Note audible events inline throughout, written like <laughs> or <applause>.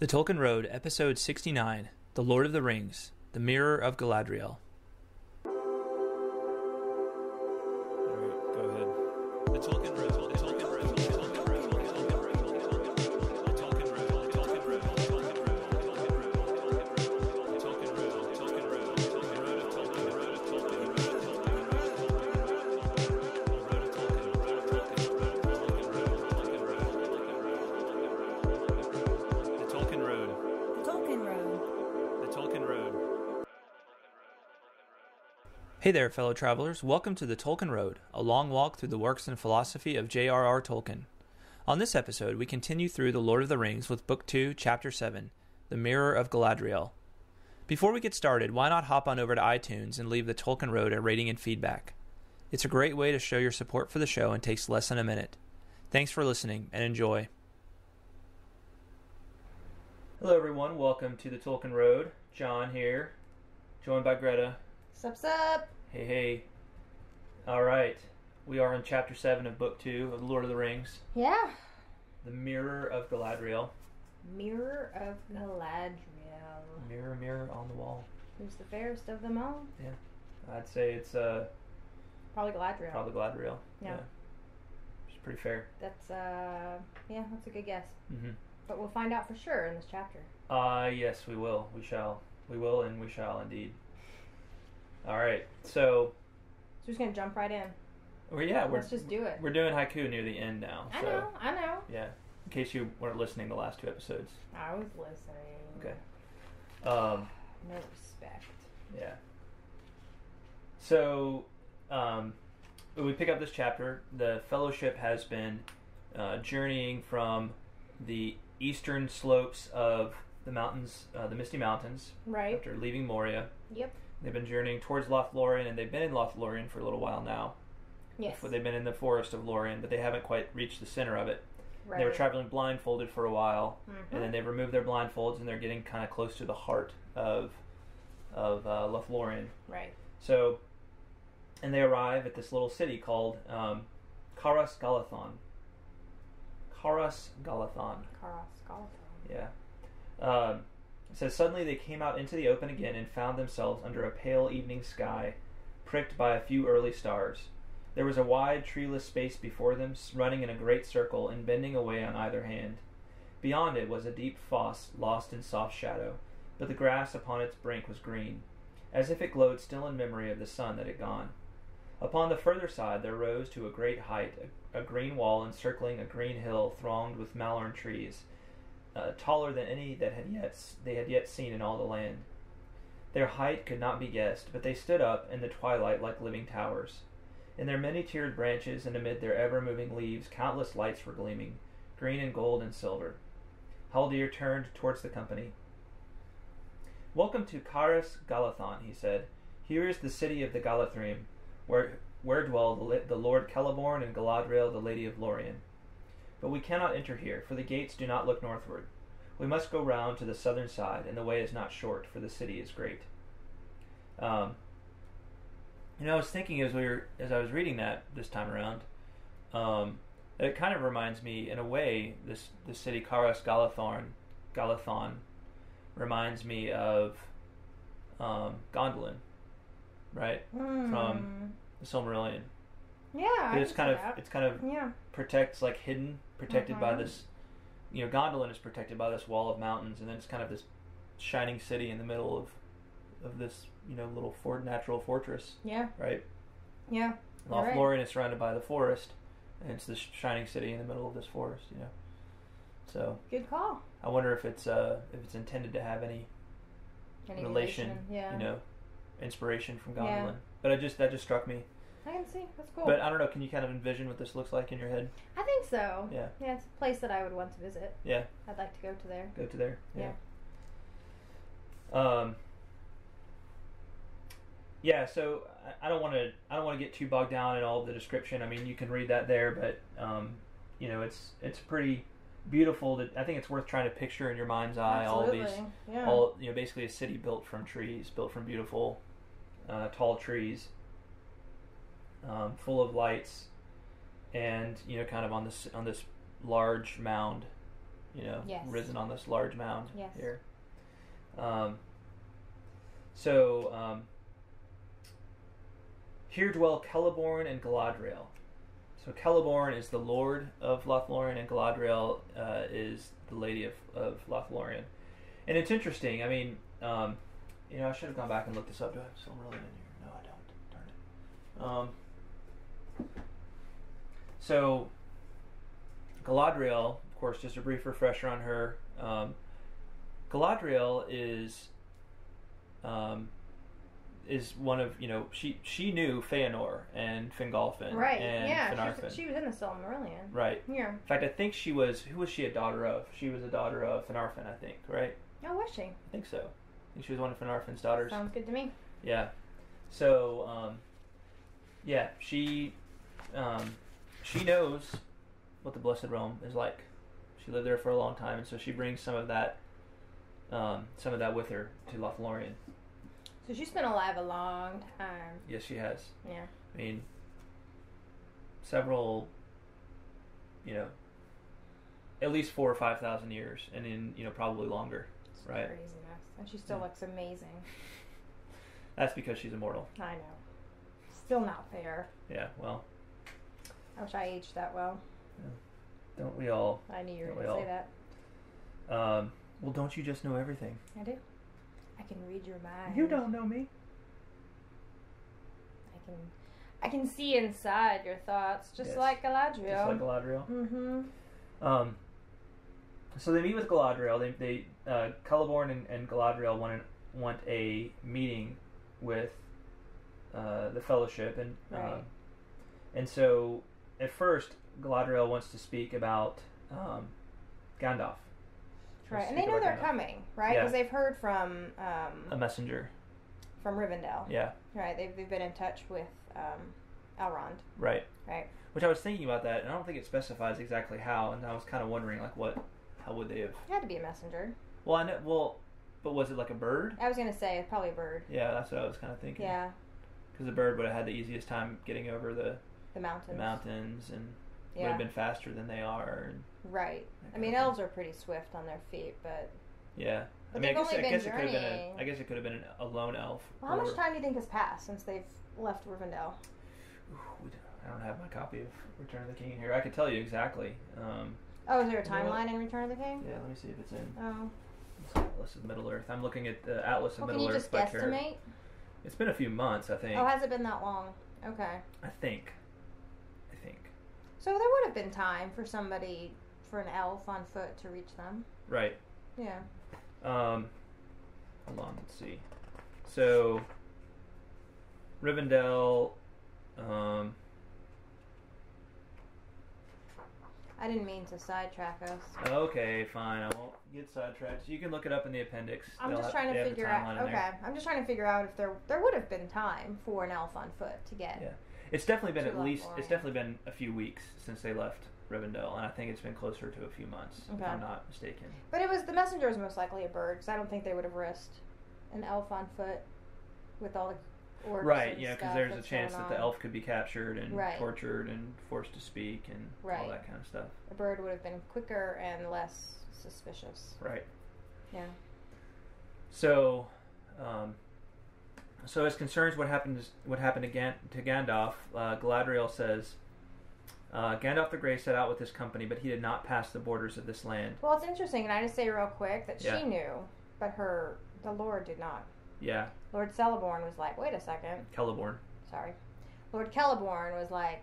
The Tolkien Road, Episode 69 The Lord of the Rings, The Mirror of Galadriel. All right, go ahead. Hey there, fellow travelers. Welcome to the Tolkien Road, a long walk through the works and philosophy of J.R.R. Tolkien. On this episode, we continue through The Lord of the Rings with Book 2, Chapter 7, The Mirror of Galadriel. Before we get started, why not hop on over to iTunes and leave the Tolkien Road a rating and feedback? It's a great way to show your support for the show and takes less than a minute. Thanks for listening and enjoy. Hello, everyone. Welcome to the Tolkien Road. John here, joined by Greta. Sup, sup? Hey, hey. All right. We are in chapter 7 of book 2 of The Lord of the Rings, Yeah. The Mirror of Galadriel. Mirror of Galadriel. Mirror, mirror on the wall. Who's the fairest of them all? Yeah. I'd say it's uh, Probably Galadriel. probably Galadriel. Yeah. It's pretty fair. That's, uh, yeah, that's a good guess. hmm But we'll find out for sure in this chapter. Uh, yes, we will. We shall. We will and we shall indeed. All right. So, So we're just gonna jump right in. well, yeah, we're, Let's just do it. we're doing haiku near the end now. I so, know, I know. Yeah. In case you weren't listening the last two episodes. I was listening. Okay. Um, No respect. Yeah. So, um, we pick up this chapter, the Fellowship has been uh, journeying from the eastern slopes of the mountains, uh, the Misty Mountains, Right. after leaving Moria. Yep. They've been journeying towards Lothlorien, and they've been in Lothlorien for a little while now. Yes. Before They've been in the forest of Lorien, but they haven't quite reached the center of it. right. They were traveling blindfolded for a while, Mhm. and then they've removed their blindfolds, and they're getting kind of close to the heart of of uh, Lothlorien. Right. So, and they arrive at this little city called um, Caras Galadhon. Caras Galadhon. Caras Galadhon. Yeah. Um, it says suddenly they came out into the open again and found themselves under a pale evening sky, pricked by a few early stars. There was a wide treeless space before them, running in a great circle and bending away on either hand. Beyond it was a deep fosse, lost in soft shadow, but the grass upon its brink was green, as if it glowed still in memory of the sun that had gone. Upon the further side there rose to a great height a, a green wall encircling a green hill thronged with mallorn trees, uh, taller than any that had yet they had yet seen in all the land. Their height could not be guessed, but they stood up in the twilight like living towers. In their many-tiered branches and amid their ever-moving leaves, countless lights were gleaming, green and gold and silver. Haldir turned towards the company. Welcome to Caras Galadhon, he said. Here is the city of the Galadhrim, where where dwell the, the Lord Celeborn and Galadriel, the Lady of Lorien. But we cannot enter here, for the gates do not look northward. We must go round to the southern side, and the way is not short, for the city is great. Um, you know, I was thinking as we were as I was reading that this time around, um, that it kind of reminds me, in a way, this the city Caras Galathorn, Galadhon, reminds me of um, Gondolin, right? Mm. The Silmarillion. Yeah. It's kind of that. it's kind of Yeah. protects like hidden, protected by Mhm. this. You know, Gondolin is protected by this wall of mountains, and then it's kind of this shining city in the middle of of this you know little fort, natural fortress, Yeah. right? Yeah. You're right. Is surrounded by the forest, and it's this shining city in the middle of this forest. You know, so Good call. I wonder if it's uh if it's intended to have any, Any relation, Yeah. you know, inspiration from Yeah. Gondolin. But I just that just struck me. I can see. That's cool. But I don't know. Can you kind of envision what this looks like in your head? I think so. Yeah. Yeah, it's a place that I would want to visit. Yeah. I'd like to go to there. Go to there. Yeah. Um. Yeah. So I- don't want to. I don't want to get too bogged down in all of the description. I mean, you can read that there, but um, you know, it's it's pretty beautiful. To, I think it's worth trying to picture in your mind's eye all of these Yeah. all you know basically a city built from trees built from beautiful uh, tall trees um, full of lights and you know kind of on this on this large mound you know, Yes. risen on this large mound Yes. here. Um, so um, here dwell Celeborn and Galadriel. So Celeborn is the lord of Lothlorien, and Galadriel uh, is the lady of, of Lothlorien. And it's interesting. I mean, um, you know, I should have gone back and looked this up. Do I have Silmarillion in here? No, I don't. Darn it. Um, so Galadriel, of course, just a brief refresher on her. Um, Galadriel is um, is one of you know she she knew Feanor and Fingolfin Right. and yeah. She was, she was in the Silmarillion. right. Yeah. In fact, I think she was who was she a daughter of? She was a daughter of Finarfin, I think. Right. Oh, was she? I think so. I think she was one of Finarfin's daughters. Sounds good to me. Yeah. So, um, yeah, she um, she knows what the Blessed Realm is like. She lived there for a long time, and so she brings some of that um, some of that with her to Lothlorien. So she's been alive a long time. Yes, she has. Yeah. I mean, several, you know, at least four or five thousand years, and in you know probably longer. It's Right. craziness. And she still Yeah. looks amazing. That's because she's immortal. I know. Still not fair. Yeah. Well, I wish I aged that well. don't we all? I knew you were going to say that. Um, well, don't you just know everything? I do. I can read your mind. You don't know me. I can. I can see inside your thoughts, just Yes. like Galadriel. Just like Galadriel. mm-hmm. Um, so they meet with Galadriel. They, they uh, Celeborn and, and Galadriel want an, want a meeting with uh, the Fellowship, and Right. um, and so at first Galadriel wants to speak about um, Gandalf, Right, and they know they're Gandalf. coming, right? Yeah. Because they've heard from a um, messenger. from Rivendell, Yeah, right? They've, they've been in touch with um, Elrond, right. right? Which I was thinking about that, and I don't think it specifies exactly how, and I was kind of wondering like what, how would they have? It had to be a messenger. Well, I know. Well, but was it like a bird? I was gonna say probably a bird. Yeah, that's what I was kind of thinking. Yeah, Because the bird would have had the easiest time getting over the, the the mountains. mountains and would have been faster than they are. Right. I mean, elves are pretty swift on their feet, but Yeah. But I mean, I guess, only I been guess it could have been. A. I guess it could have been a lone elf. well, how much time do you think has passed since they've left Rivendell? Ooh, we don't- I don't have my copy of Return of the King here. I could tell you exactly. Um, Oh, is there a You know timeline in Return of the King? yeah, let me see if it's in Oh, it's Atlas of Middle Earth. I'm looking at the Atlas of well, can Middle you Earth just guesstimate? It's been a few months, I think. Oh, has it been that long? Okay. I think. So there would have been time for somebody, for an elf on foot to reach them. Right. Yeah. Um, hold on, let's see. So, Rivendell, um, I didn't mean to sidetrack us. okay, fine, I won't get sidetracked. You can look it up in the appendix. I'm They'll just trying to figure out. Okay. I'm just trying to figure out if there there would have been time for an elf on foot to get. Yeah. It's definitely been at least, it's definitely been a few weeks since they left Rivendell, and I think it's been closer to a few months, if I'm not mistaken. But it was the messenger was most likely a bird because I don't think they would have risked an elf on foot with all the orcs. Right, and yeah, because stuff there's a that's chance going that the on. elf could be captured and Right. tortured and forced to speak and all that kind of stuff. A bird would have been quicker and less suspicious. Right. Yeah. So, um, so as concerns what happened what happened to, Gan- to Gandalf, uh, Galadriel says, uh, Gandalf the Grey set out with his company, but he did not pass the borders of this land. Well, it's interesting, and I just say real quick that Yeah. she knew, but her the Lord did not. Yeah, Lord Celeborn was like, wait a second, Celeborn. sorry. Lord Celeborn was like,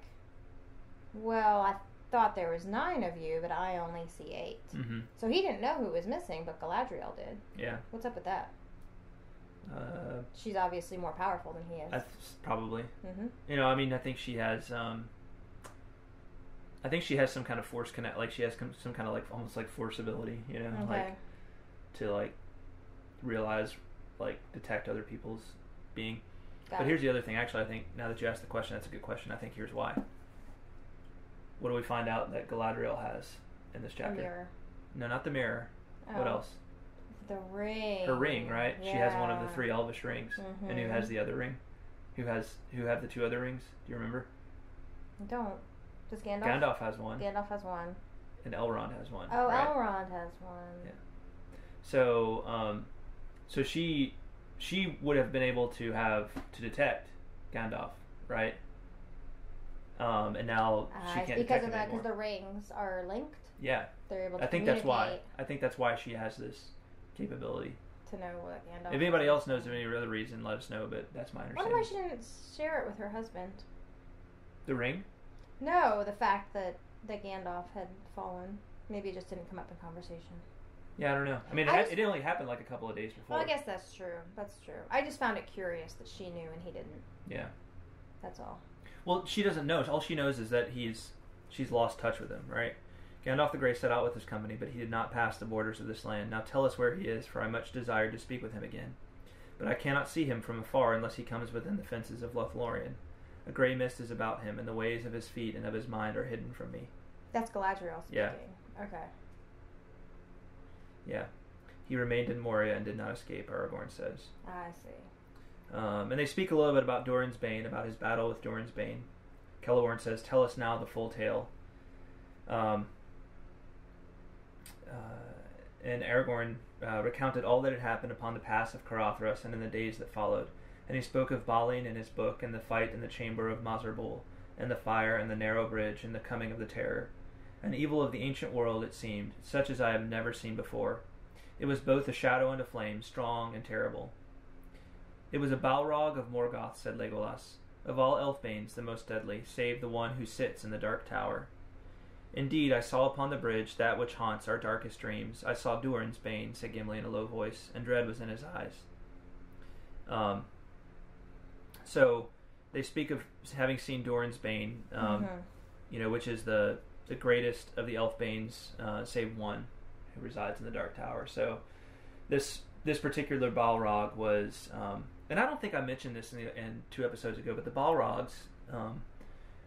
well, I thought there was nine of you, but I only see eight. hmm So he didn't know who was missing, but Galadriel did. Yeah. What's up with that? Uh, She's obviously more powerful than he is. I th- probably. hmm You know, I mean, I think she has. Um, I think she has some kind of force connect. Like she has com- some kind of like almost like force ability. You know, Okay. like to like realize, like detect other people's being. Got But it. here's the other thing. Actually, I think now that you asked the question, that's a good question. I think here's why. What do we find out that Galadriel has in this chapter? mirror. No, not the mirror. What Oh, else? The ring. Her ring, right? She has one of the three Elvish rings. And who has the other ring? Who has who have the two other rings? Do you remember? Don't. Does Gandalf? Gandalf has one, Gandalf has one. and Elrond has one. Oh, right? Elrond has one. Yeah. So, um, so she she would have been able to have to detect Gandalf, right? Um, and now she Uh, can't because detect of that, because the rings are linked. yeah, They're able to I think that's why. communicate I think that's why she has this capability. to know what Gandalf. If anybody else knows of any other reason, let us know. But that's my I wonder understanding. why she didn't share it with her husband. The ring. No, the fact that that Gandalf had fallen. Maybe it just didn't come up in conversation. Yeah, I don't know. I mean, it, I just- it only happened like a couple of days before. Well, I guess that's true. That's true. I just found it curious that she knew and he didn't. Yeah. That's all. Well, she doesn't know. All she knows is that he's she's lost touch with him, right? Gandalf the Grey set out with his company, but he did not pass the borders of this land. Now tell us where he is, for I much desired to speak with him again. But I cannot see him from afar unless he comes within the fences of Lothlorien. A grey mist is about him, and the ways of his feet and of his mind are hidden from me. That's Galadriel speaking. Yeah. Okay. Yeah. He remained in Moria and did not escape, Aragorn says. I see. Um, and they speak a little bit about Durin's Bane, about his battle with Durin's Bane. Celeborn says, "Tell us now the full tale." Um, uh, and Aragorn uh, recounted all that had happened upon the pass of Caradhras and in the days that followed. And he spoke of Balin in his book, and the fight in the chamber of Mazarbul, and the fire and the narrow bridge, and the coming of the terror. An evil of the ancient world, it seemed, such as I have never seen before. It was both a shadow and a flame, strong and terrible. It was a Balrog of Morgoth, said Legolas, of all Elfbanes the most deadly, save the one who sits in the dark tower. Indeed, I saw upon the bridge that which haunts our darkest dreams. I saw Durin's bane, said Gimli in a low voice, and dread was in his eyes. Um, so they speak of having seen Durin's bane, um, Mhm. you know, which is the the greatest of the Elfbanes, uh, save one, who resides in the Dark Tower. So this this particular Balrog was, um, and I don't think I mentioned this in, the, in two episodes ago, but the Balrogs, um,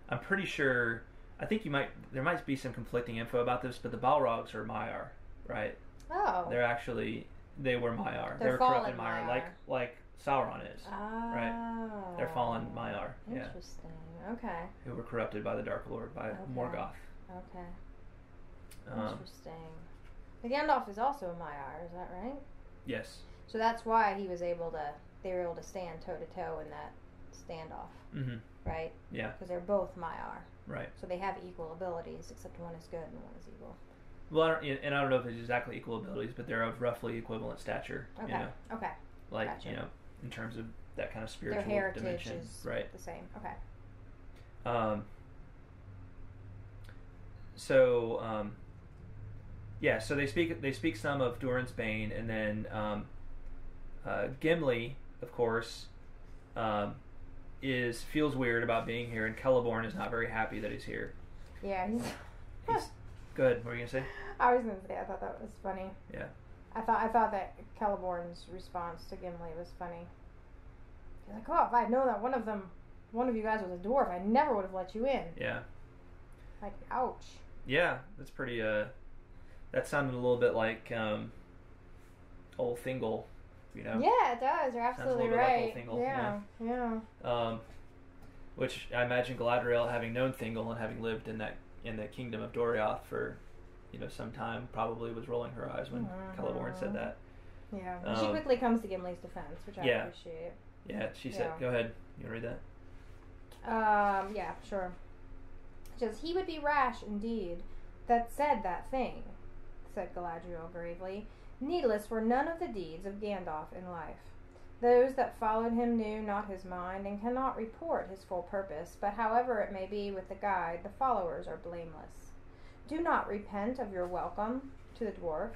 I'm pretty sure. I think you might there might be some conflicting info about this, but the Balrogs are Maiar, right? Oh. They're actually they were Maiar. they They're were fallen corrupted Maiar, Maiar. like like Sauron is, Oh. They're fallen Maiar, yeah. Interesting. Okay. who were corrupted by the Dark Lord by Okay. Morgoth. Okay. Um, Interesting. The Gandalf is also a Maiar, is that right? yes. So that's why he was able to. They were able to stand toe to toe in that standoff, hmm right? Yeah. Because they're both Maiar, Right. so they have equal abilities, except one is good and one is evil. Well, I don't, and I don't know if it's exactly equal abilities, but they're of roughly equivalent stature. Okay. You know, Okay. like Gotcha. you know, in terms of that kind of Their spiritual heritage dimension, is right? the same. Okay. Um, so, um, yeah, so they speak they speak some of Durin's Bane, and then um, uh, Gimli, of course, um, is feels weird about being here, and Celeborn is not very happy that he's here. Yeah. He's. He's <laughs> good. What were you gonna say? I was gonna say I thought that was funny. Yeah. I thought I thought that Celeborn's response to Gimli was funny. He's like, "Oh, if I'd known that one of them, one of you guys was a dwarf, I never would have let you in." Yeah. Like, ouch. Yeah, that's pretty. Uh, that sounded a little bit like um, old Thingol, you know. Yeah, it does. You're absolutely little bit like right. Old Thingol, yeah, yeah. Um, which I imagine Galadriel, having known Thingol and having lived in that in the kingdom of Doriath for, you know, some time, probably was rolling her eyes when Mhm. Celeborn said that. Yeah. she Um, quickly comes to Gimli's defense, which I Yeah. appreciate. Yeah, she said, Yeah. "Go ahead, you read that." Um, yeah, sure. Just he would be rash indeed that said that thing, said Galadriel gravely. Needless were none of the deeds of Gandalf in life. Those that followed him knew not his mind and cannot report his full purpose, but however it may be with the guide, the followers are blameless. Do not repent of your welcome to the dwarf.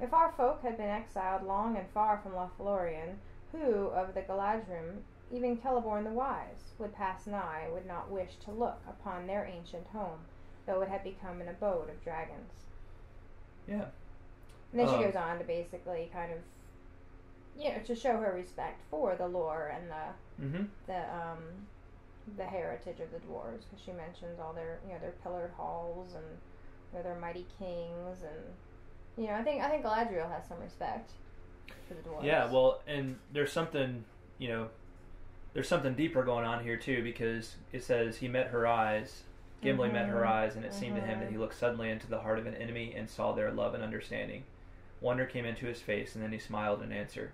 If our folk had been exiled long and far from Lothlorien, who of the Galadhrim even Celeborn the Wise would pass nigh, would not wish to look upon their ancient home, though it had become an abode of dragons. Yeah. And then she Um, goes on to basically kind of, you know, to show her respect for the lore and the Mm-hmm. the um the heritage of the dwarves, because she mentions all there you know their pillared halls and you know, their mighty kings and you know I think I think Galadriel has some respect for the dwarves. Yeah, well, and there's something, you know, there's something deeper going on here too because it says he met her eyes, Gimli met her Mhm. eyes, and it seemed to him that he looked suddenly into the heart of an enemy and saw their love and understanding. Wonder came into his face, and then he smiled in answer.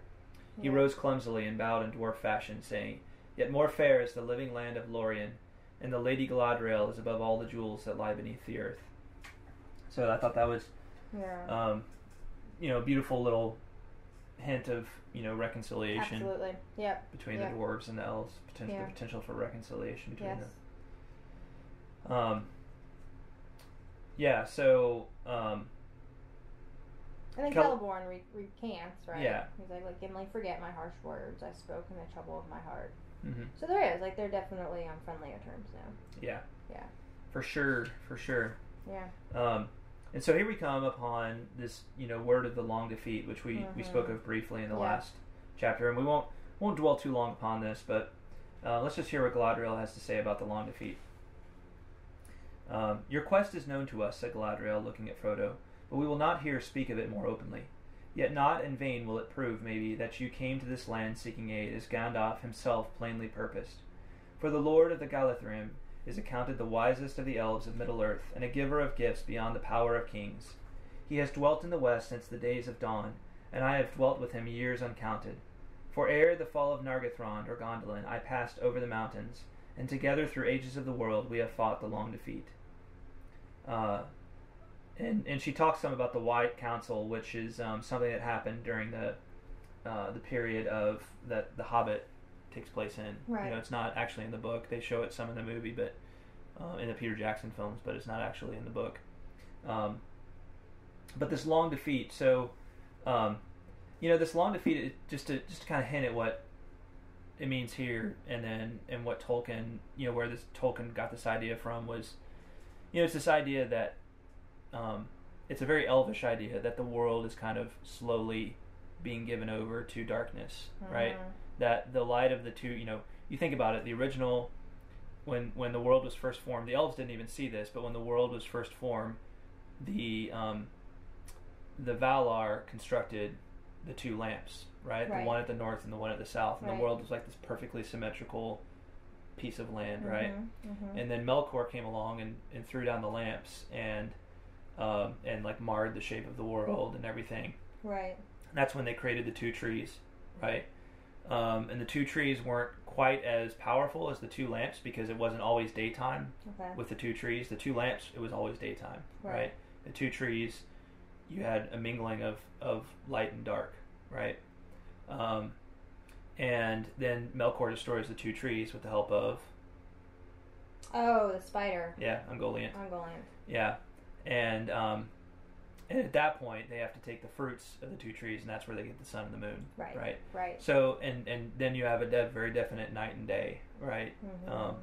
He rose clumsily and bowed in dwarf fashion, saying, Yet more fair is the living land of Lorien, and the Lady Galadriel is above all the jewels that lie beneath the earth. So I thought that was, Yeah. um, you know, a beautiful little hint of, you know, reconciliation Absolutely. Yep. between Yeah. the dwarves and the elves, potential, Yeah. the potential for reconciliation between Yes. them. Um, yeah, so um, And then Celeborn re- recants, right? Yeah. He's like, like, Gimli, forget my harsh words. I spoke in the trouble of my heart. mhm. So there is, like, they're definitely on friendlier terms now. yeah, Yeah. for sure, for sure. Yeah. Um, and so here we come upon this, you know, word of the long defeat, which we, we Mhm. spoke of briefly in the Yeah. last chapter, and we won't won't dwell too long upon this, but uh, let's just hear what Galadriel has to say about the long defeat. Um, Your quest is known to us, said Galadriel, looking at Frodo, but we will not here speak of it more openly. Yet not in vain will it prove, maybe, that you came to this land seeking aid, as Gandalf himself plainly purposed. For the Lord of the Galadhrim is accounted the wisest of the elves of Middle Earth, and a giver of gifts beyond the power of kings. He has dwelt in the west since the days of dawn, and I have dwelt with him years uncounted. For ere the fall of Nargothrond or Gondolin, I passed over the mountains, and together through ages of the world we have fought the long defeat. Uh, and and she talks some about the White Council, which is um, something that happened during the uh, the period of that the Hobbit takes place in. Right. You know, it's not actually in the book. They show it some in the movie, but uh, in the Peter Jackson films, but it's not actually in the book. Um, but this long defeat, so um, you know, this long defeat, it- just to just to kind of hint at what it means here, and then and what Tolkien, you know, where this Tolkien got this idea from was, you know, it's this idea that um, it's a very elvish idea that the world is kind of slowly being given over to darkness, right? Mhm. That the light of the two, you know, you think about it, the original when when the world was first formed, the elves didn't even see this, but when the world was first formed, the um, the Valar constructed the two lamps, right? Right. The one at the north and the one at the south, and Right. the world was like this perfectly symmetrical piece of land, right? Mhm, mhm. And then Melkor came along and, and threw down the lamps and um, and like marred the shape of the world and everything. Right. And that's when they created the two trees, right? Um, and the two trees weren't quite as powerful as the two lamps because it wasn't always daytime Okay. with the two trees. The two lamps, it was always daytime, right? Right. The two trees, you had a mingling of, of light and dark, right? Um, and then Melkor destroys the two trees with the help of, oh, the spider. yeah, Ungoliant. Ungoliant. Yeah, and um, and at that point they have to take the fruits of the two trees, and that's where they get the sun and the moon. Right. Right. Right. So and and then you have a de- very definite night and day, right? Mhm. Um,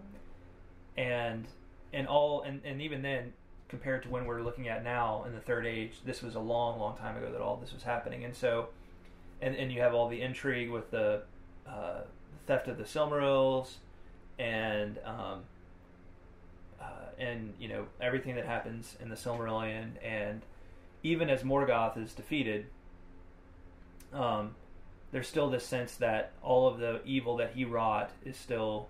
and and all and and even then, compared to when we're looking at now in the third age, this was a long, long time ago that all this was happening, and so and and you have all the intrigue with the uh, theft of the Silmarils, and um, and you know everything that happens in the Silmarillion, and even as Morgoth is defeated, um, there's still this sense that all of the evil that he wrought is still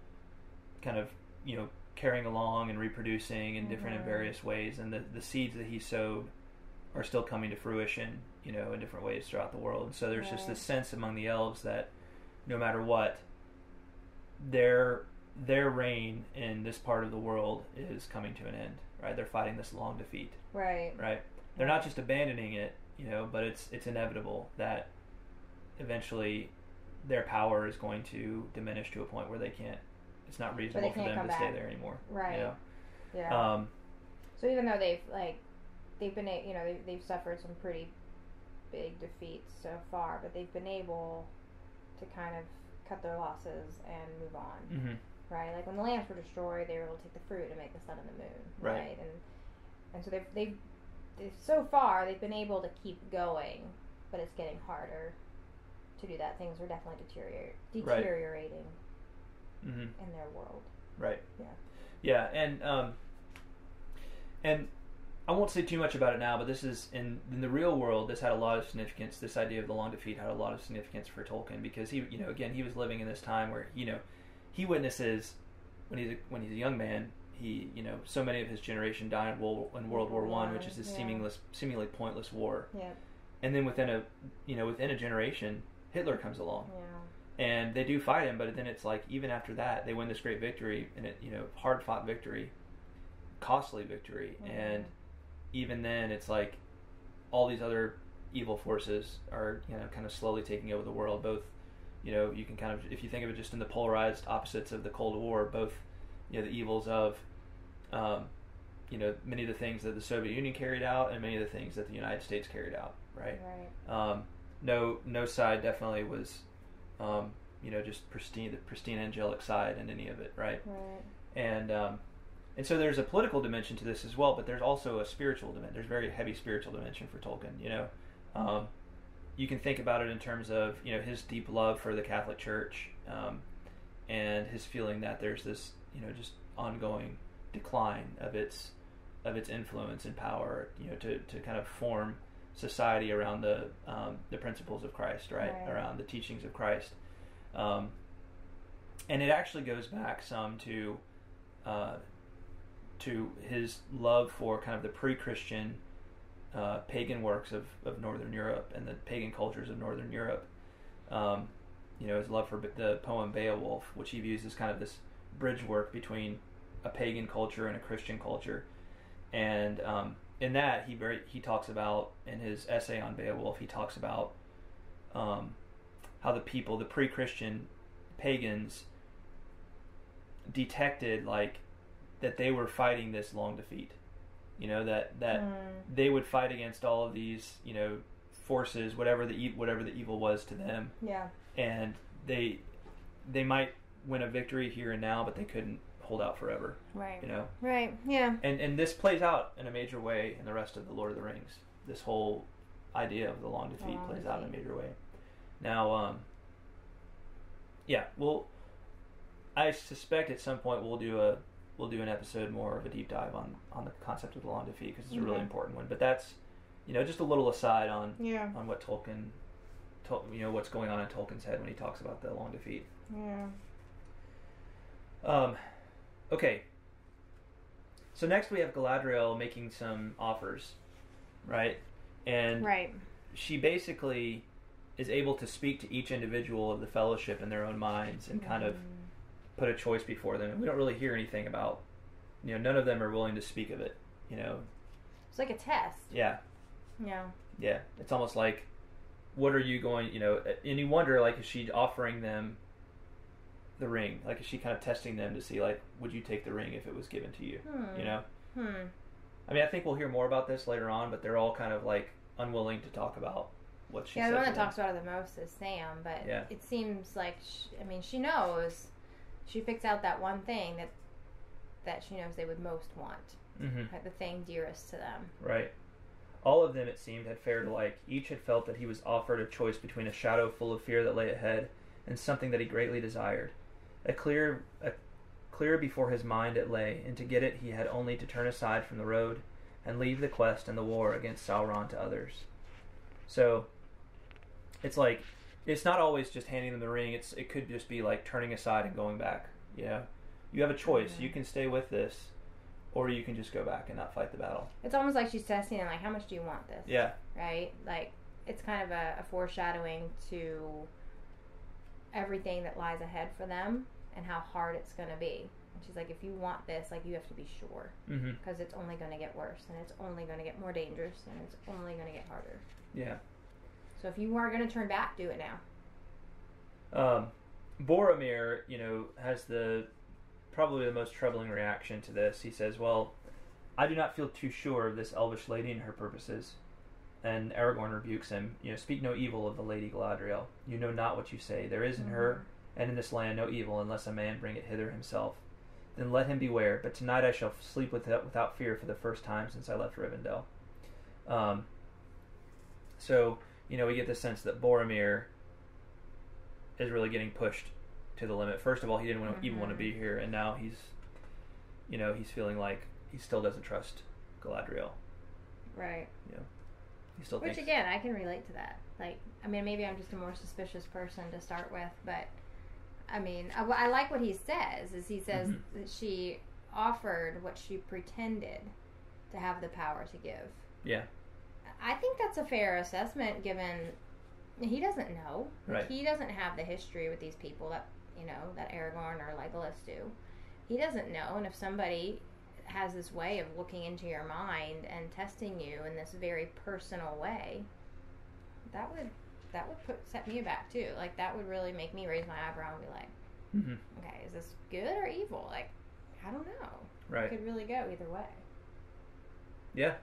kind of you know carrying along and reproducing in different and Mhm. various ways, and the the seeds that he sowed are still coming to fruition, you know, in different ways throughout the world. And so there's just this sense among the elves that no matter what, their their reign in this part of the world is coming to an end. Right? They're fighting this long defeat. Right. Right? They're not just abandoning it, you know, but it's it's inevitable that eventually their power is going to diminish to a point where they can't. It's not reasonable for them to stay there anymore. Right. You know? Yeah. Um, so even though they've like they've been you know they've, they've suffered some pretty big defeats so far, but they've been able to kind of cut their losses and move on. mhm. Right? Like when the lamps were destroyed, they were able to take the fruit and make the sun and the moon, Right. right? And and so they've, they've they've so far they've been able to keep going, but it's getting harder to do that. Things are definitely deteriorate, Right. deteriorating Mhm. in their world. Right. Yeah. Yeah, and um, and I won't say too much about it now, but this is in in the real world. This had a lot of significance. This idea of the long defeat had a lot of significance for Tolkien because he, you know, again, he was living in this time where you know he witnesses when he's a, when he's a young man he you know so many of his generation died in World, in World War One, which is a Yeah. seemingly seemingly pointless war. Yeah. And then within a you know within a generation, Hitler comes along, Yeah. and they do fight him, but then it's like even after that, they win this great victory, and it you know hard fought victory, costly victory, Mhm. and even then it's like all these other evil forces are you know kind of slowly taking over the world both you know you can kind of if you think of it just in the polarized opposites of the cold war both you know the evils of um, you know many of the things that the soviet union carried out and many of the things that the united states carried out right Right. um, no no side definitely was um, you know just pristine the pristine angelic side in any of it right Right. and um, and so there's a political dimension to this as well, but there's also a spiritual dimension. There's very heavy spiritual dimension for Tolkien. You know, um, you can think about it in terms of you know his deep love for the Catholic Church um, and his feeling that there's this you know just ongoing decline of its of its influence and power. You know, to, to kind of form society around the um, the principles of Christ, right? Right. Around the teachings of Christ. Um, and it actually goes back some to uh, to his love for kind of the pre-Christian uh, pagan works of, of Northern Europe and the pagan cultures of Northern Europe. Um, you know, his love for the poem Beowulf, which he views as kind of this bridge work between a pagan culture and a Christian culture. And um, in that, he very he talks about in his essay on Beowulf, he talks about um, how the people, the pre-Christian pagans, detected like that they were fighting this long defeat. You know that that Mm. they would fight against all of these you know forces, whatever the e- whatever the evil was to them, Yeah. and they they might win a victory here and now, but they couldn't hold out forever. Right. You know, Right. Yeah. and and this plays out in a major way in the rest of the Lord of the Rings. This whole idea of the long defeat long plays out in a major way. Now, um, yeah, well, I suspect at some point we'll do a we'll do an episode more of a deep dive on on the concept of the long defeat because it's a really important one. But that's you know just a little aside on Yeah. on what Tolkien, Tol- you know what's going on in Tolkien's head when he talks about the long defeat. Yeah. Um, okay. So next we have Galadriel making some offers, right? And Right. she basically is able to speak to each individual of the fellowship in their own minds and kind of Mm. Put a choice before them. And we don't really hear anything about, you know, none of them are willing to speak of it. You know, It's like a test. yeah, Yeah. yeah. It's almost like, what are you going? You know, and you wonder like, is she offering them the ring? Like, is she kind of testing them to see like, would you take the ring if it was given to you? Hmm. You know. Hmm. I mean, I think we'll hear more about this later on, but they're all kind of like unwilling to talk about what she yeah, the one that talks about it the most is Sam, but Yeah. it seems like she, I mean she knows she picks out that one thing that that she knows they would most want, Mhm. like the thing dearest to them. Right. All of them, it seemed, had fared alike. Each had felt that he was offered a choice between a shadow full of fear that lay ahead and something that he greatly desired. A clear, a clear before his mind it lay, and to get it he had only to turn aside from the road and leave the quest and the war against Sauron to others. So, it's like it's not always just handing them the ring. It's it could just be like turning aside and going back. You know, you have a choice. You can stay with this, or you can just go back and not fight the battle. It's almost like she's testing them, like how much do you want this? Yeah. Right. Like it's kind of a, a foreshadowing to everything that lies ahead for them and how hard it's going to be. And she's like, if you want this, like you have to be sure Mm-hmm. because it's only going to get worse and it's only going to get more dangerous and it's only going to get harder. Yeah. So if you are going to turn back, do it now. Um, Boromir, you know, has the probably the most troubling reaction to this. He says, "Well, I do not feel too sure of this elvish lady and her purposes." And Aragorn rebukes him. You know, speak no evil of the Lady Galadriel. You know not what you say. There is in her and in this land no evil unless a man bring it hither himself. Then let him beware. But tonight I shall sleep without, without fear for the first time since I left Rivendell. Um, so, you know, we get the sense that Boromir is really getting pushed to the limit. First of all, he didn't want even want to be here, and now he's, you know, he's feeling like he still doesn't trust Galadriel. Right. Yeah. He still Which thinks, again, I can relate to that. Like, I mean, maybe I'm just a more suspicious person to start with, but I mean, I, I like what he says. Is he says Mhm. that she offered what she pretended to have the power to give. Yeah. I think that's a fair assessment given he doesn't know. Right. He doesn't have the history with these people that, you know, that Aragorn or Legolas do. He doesn't know. And if somebody has this way of looking into your mind and testing you in this very personal way, that would that would put set me aback too. Like that would really make me raise my eyebrow and be like, mm-hmm. okay, is this good or evil? Like, I don't know. Right. It could really go either way. Yeah.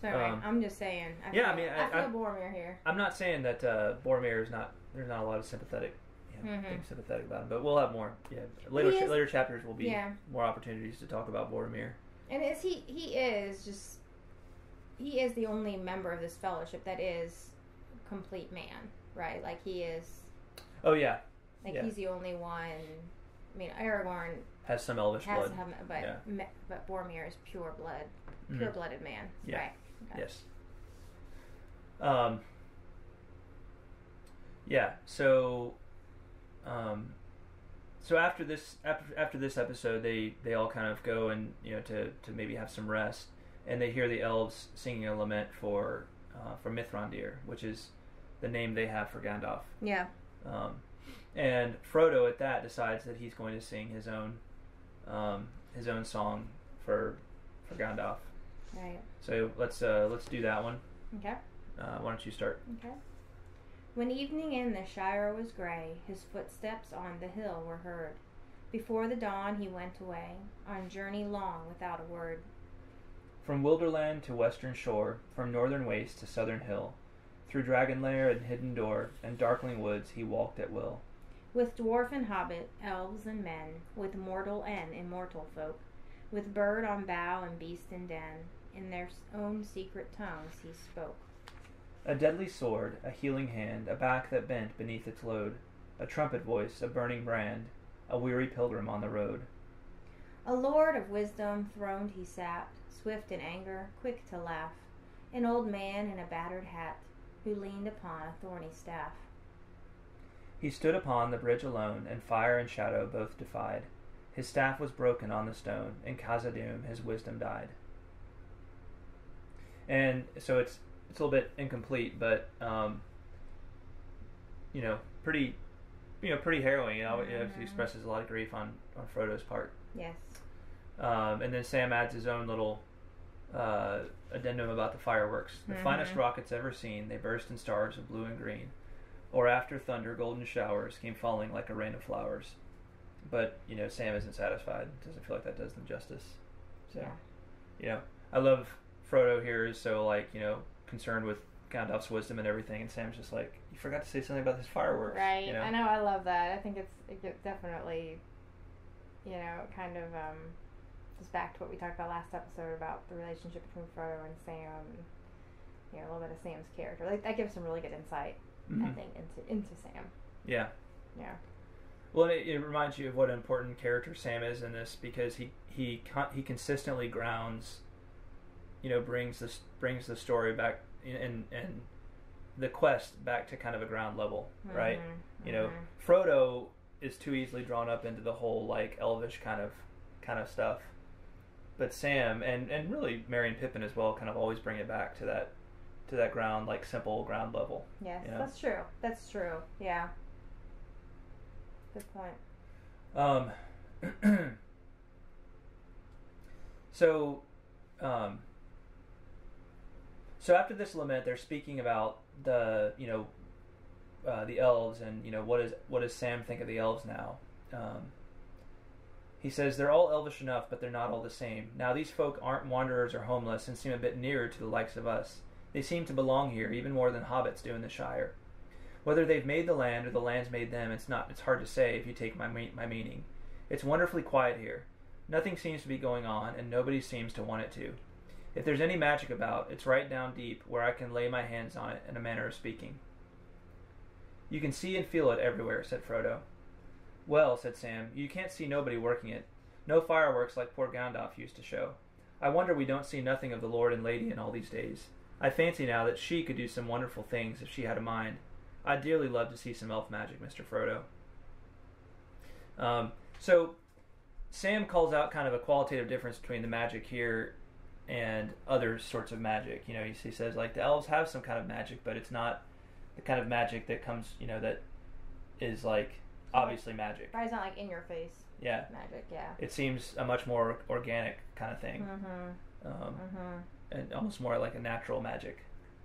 So anyway, Um, I'm just saying. I yeah, I mean, I, I- feel I- Boromir here. I'm not saying that uh, Boromir is not. There's not a lot of sympathetic. You know, Mhm. things sympathetic about him, but we'll have more. Yeah, later is- later chapters will be Yeah. more opportunities to talk about Boromir. And is he he is just he is the only member of this fellowship that is complete man, right? Like he is Oh yeah, like Yeah. he's the only one. I mean, Aragorn has some Elvish has blood. but Yeah. me, but Boromir is pure blood, Mhm. pure blooded man. Yeah. Right. Okay. Yes. Um. Yeah. So. Um. So after this after after this episode, they they all kind of go and you know to to maybe have some rest, and they hear the elves singing a lament for uh, for Mithrandir, which is the name they have for Gandalf. Yeah. Um, and Frodo at that decides that he's going to sing his own um, his own song for for Gandalf. Right. So let's uh, let's do that one. Okay. Uh, why don't you start? Okay. When evening in the Shire was grey, his footsteps on the hill were heard. Before the dawn he went away, on journey long without a word. From Wilderland to western shore, from northern waste to southern hill, through dragon lair and hidden door, and darkling woods he walked at will. With dwarf and hobbit, elves and men, with mortal and immortal folk, with bird on bough and beast in den, in their own secret tongues he spoke. A deadly sword, a healing hand, a back that bent beneath its load, a trumpet voice, a burning brand, a weary pilgrim on the road. A lord of wisdom throned he sat, swift in anger, quick to laugh, an old man in a battered hat, who leaned upon a thorny staff. He stood upon the bridge alone, and fire and shadow both defied. His staff was broken on the stone, and Khazad-dûm his wisdom died. And so it's it's a little bit incomplete, but um, you know, pretty you know, pretty harrowing. You know, Mhm. obviously expresses a lot of grief on on Frodo's part. Yes. Um, and then Sam adds his own little uh, addendum about the fireworks. The Mhm. finest rockets ever seen, they burst in stars of blue and green. Or after thunder, golden showers came falling like a rain of flowers. But, you know, Sam isn't satisfied. Doesn't feel like that does them justice. So, Yeah. you know, I love Frodo here is so, like, you know, concerned with Gandalf's wisdom and everything. And Sam's just like, you forgot to say something about his fireworks. Right. You know? I know. I love that. I think it's it definitely, you know, kind of um, just back to what we talked about last episode about the relationship between Frodo and Sam. And, you know, a little bit of Sam's character. Like that gives some really good insight, I Mhm. think, into into Sam. Yeah. Yeah. Well, it, it reminds you of what an important character Sam is in this because he he con- he consistently grounds, you know, brings this brings the story back and and the quest back to kind of a ground level, right? Mhm, You know, mhm. Frodo is too easily drawn up into the whole like elvish kind of kind of stuff, but Sam and and really Merry and Pippin as well kind of always bring it back to that to that ground like simple ground level. Yes, you know? that's true. That's true. Yeah. Good point. Um, <clears throat> so, um, so after this lament, they're speaking about the you know uh, the elves and you know what is what does Sam think of the elves now? Um, he says they're all elvish enough, but they're not all the same. Now these folk aren't wanderers or homeless and seem a bit nearer to the likes of us. They seem to belong here even more than hobbits do in the Shire. Whether they've made the land or the land's made them, it's not. It's hard to say if you take my my meaning. It's wonderfully quiet here. Nothing seems to be going on, and nobody seems to want it to. If there's any magic about, it's right down deep, where I can lay my hands on it in a manner of speaking. You can see and feel it everywhere," said Frodo. "Well," said Sam, "you can't see nobody working it. No fireworks like poor Gandalf used to show. I wonder we don't see nothing of the Lord and Lady in all these days. I fancy now that she could do some wonderful things if she had a mind. I'd dearly love to see some elf magic, Mr. Frodo." Um, so Sam calls out kind of a qualitative difference between the magic here and other sorts of magic. You know, he, he says like the elves have some kind of magic, but it's not the kind of magic that comes, you know, that is like obviously magic. Right, it's not like in your face Yeah, magic. Yeah. it seems a much more organic kind of thing, Mm-hmm. um, Mm-hmm. And almost more like a natural magic.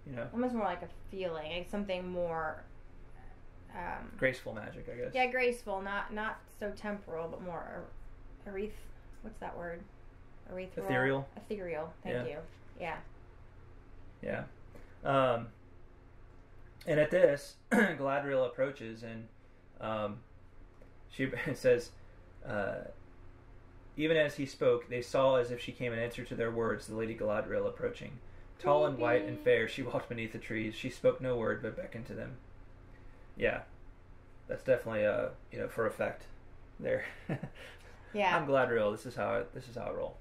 You know, Almost more like a feeling, like something more. Um, graceful magic, I guess. yeah, graceful, not not so temporal, but more er- ereth. What's that word? Ethereal. Ethereal. Ethereal. Thank Yeah. you. Yeah. Yeah. Um, and at this, <clears throat> Galadriel approaches and um, she <laughs> says, uh, even as he spoke, they saw as if she came in answer to their words the Lady Galadriel approaching. Tall and white and fair, she walked beneath the trees. She spoke no word, but beckoned to them. Yeah, that's definitely uh you know for effect there. <laughs> Yeah. I'm Galadriel. This is how I, this is how I roll.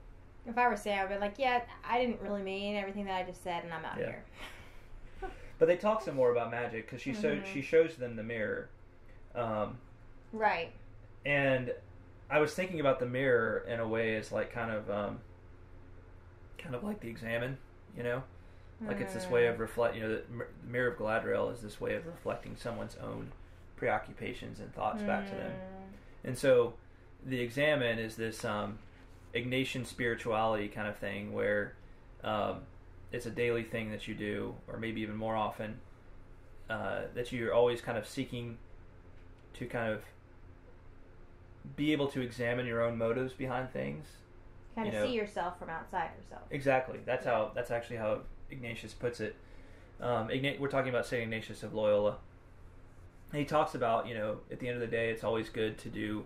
if I were Sam, I'd be like, yeah, I didn't really mean everything that I just said, and I'm out Yeah. here. <laughs> But they talk some more about magic because she so Mhm. she shows them the mirror. Um, Right. and I was thinking about the mirror in a way as like kind of um, kind of like the Examen, you know, like it's this way of reflect. You know, the mirror of Galadriel is this way of reflecting someone's own preoccupations and thoughts back to them. Mm. And so, the Examen is this um, Ignatian spirituality kind of thing where um, it's a daily thing that you do, or maybe even more often, uh, that you're always kind of seeking to kind of be able to examine your own motives behind things. Kind of you know- see yourself from outside yourself. Exactly. That's how. That's actually how Ignatius puts it. Um, Igna- we're talking about Saint Ignatius of Loyola. He talks about you know at the end of the day, it's always good to do,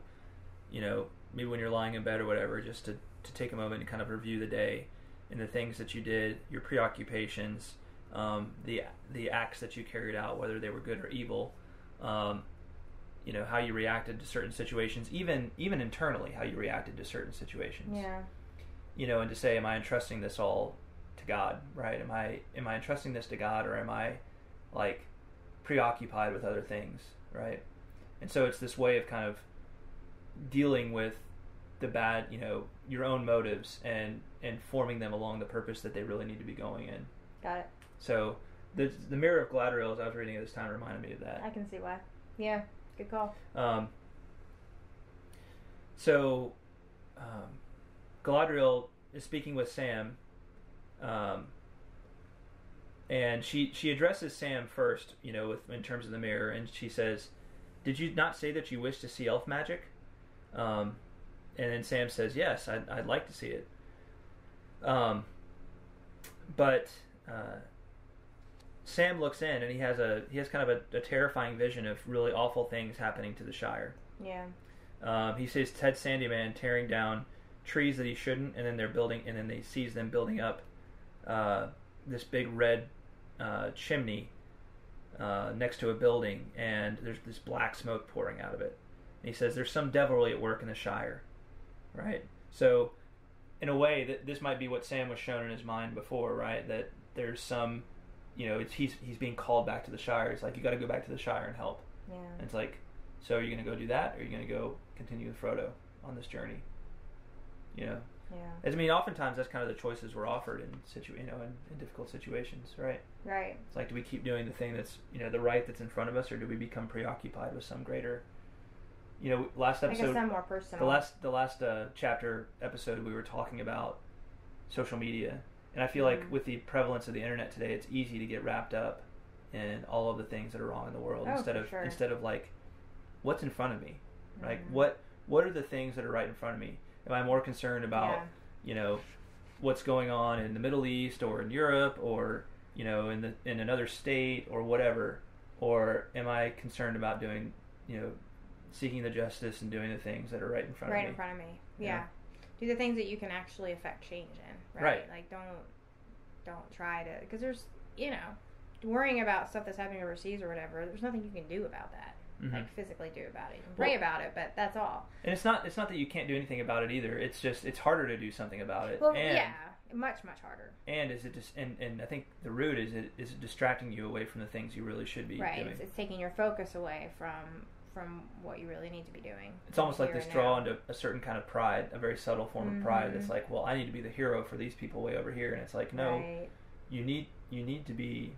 you know, maybe when you're lying in bed or whatever, just to to take a moment and kind of review the day and the things that you did, your preoccupations, um, the the acts that you carried out, whether they were good or evil. Um, you know how you reacted to certain situations, even even internally, how you reacted to certain situations Yeah. you know, and to say, am I entrusting this all to God, right? Am I am I entrusting this to God, or am I like preoccupied with other things, right? And so it's this way of kind of dealing with the bad, you know, your own motives and and forming them along the purpose that they really need to be going in. Got it. So the the mirror of Galadriel, as I was reading at this time, reminded me of that. I can see why. Yeah. Good call. Um, so, um, Galadriel is speaking with Sam, um, and she she addresses Sam first, you know, with in terms of the mirror, and she says, "Did you not say that you wish to see elf magic?" Um, and then Sam says, "Yes, I'd, I'd like to see it." Um, but uh, Sam looks in, and he has a he has kind of a, a terrifying vision of really awful things happening to the Shire. Yeah. Um, he sees Ted Sandyman tearing down trees that he shouldn't, and then they're building, and then he sees them building up uh, this big red uh, chimney uh, next to a building, and there's this black smoke pouring out of it. And he says there's some devilry at work in the Shire, right? So, in a way, that this might be what Sam was shown in his mind before, right? That there's some, you know, it's, he's he's being called back to the Shire. It's like you got to go back to the Shire and help. Yeah. And it's like, so are you going to go do that, or are you going to go continue with Frodo on this journey? You know, Yeah. I mean, oftentimes that's kind of the choices we're offered in situ, you know, in, in difficult situations, right? Right. It's like, do we keep doing the thing that's, you know, the right that's in front of us, or do we become preoccupied with some greater, you know, last I guess episode, I'm more personal. the last the last uh, chapter episode, we were talking about social media, and I feel like Mhm. with the prevalence of the internet today, it's easy to get wrapped up in all of the things that are wrong in the world Oh, instead of sure. instead of like what's in front of me, like Mhm. what what are the things that are right in front of me? Am I more concerned about Yeah. you know what's going on in the Middle East or in Europe or you know in the in another state or whatever, or am I concerned about doing you know seeking the justice and doing the things that are right in front right of me? in front of me. Yeah. Yeah. Do the things that you can actually affect change in. Right. Right. Like don't don't try to because there's you know worrying about stuff that's happening overseas or whatever. There's nothing you can do about that. Mhm. Like physically do about it. You can pray Well- about it, but that's all. And it's not it's not that you can't do anything about it either. It's just it's harder to do something about it. Well, and, yeah, much much harder. And is it just and, and I think the root is it is it distracting you away from the things you really should be Right. doing. It's, it's taking your focus away from from what you really need to be doing. It's almost like this draw now. into a certain kind of pride, a very subtle form of pride. That's Mhm. like, well, I need to be the hero for these people way over here, and it's like, no, Right. you need you need to be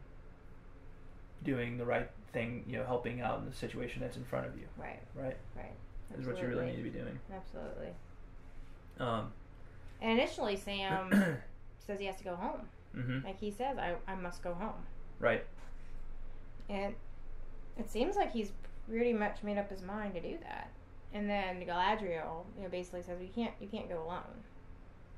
doing the right thing, you know, helping out in the situation that's in front of you, Right. right? Right. Is what you really need Absolutely. to be doing. Absolutely. Um, And initially, Sam <clears throat> says he has to go home. hmm Like he says, I, I must go home. Right. And it seems like he's pretty much made up his mind to do that. And then Galadriel, you know, basically says, "You can't, you can't go alone."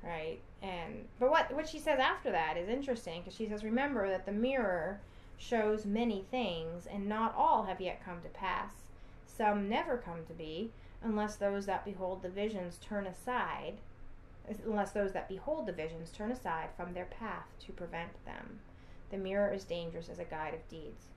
right? And but what what she says after that is interesting because she says, "Remember that the mirror shows many things, and not all have yet come to pass. Some never come to be, unless those that behold the visions turn aside." Unless those that behold the visions turn aside from their path to prevent them. The mirror is dangerous as a guide of deeds.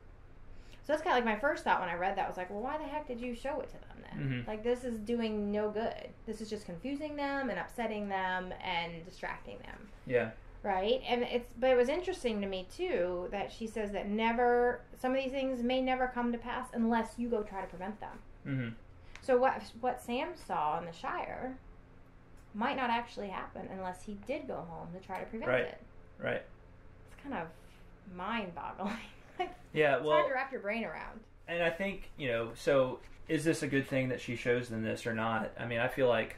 So that's kind of like my first thought when I read that was like, well, why the heck did you show it to them then? Mhm. Like, this is doing no good. This is just confusing them and upsetting them and distracting them, Yeah. right? And it's, but it was interesting to me too that she says that never, some of these things may never come to pass unless you go try to prevent them. hmm So what what Sam saw in the Shire might not actually happen unless he did go home to try to prevent Right. it. Right. It's kind of mind-boggling. Like, Yeah. it's Well, hard to wrap your brain around. and I think you know. So, is this a good thing that she shows them this or not? I mean, I feel like.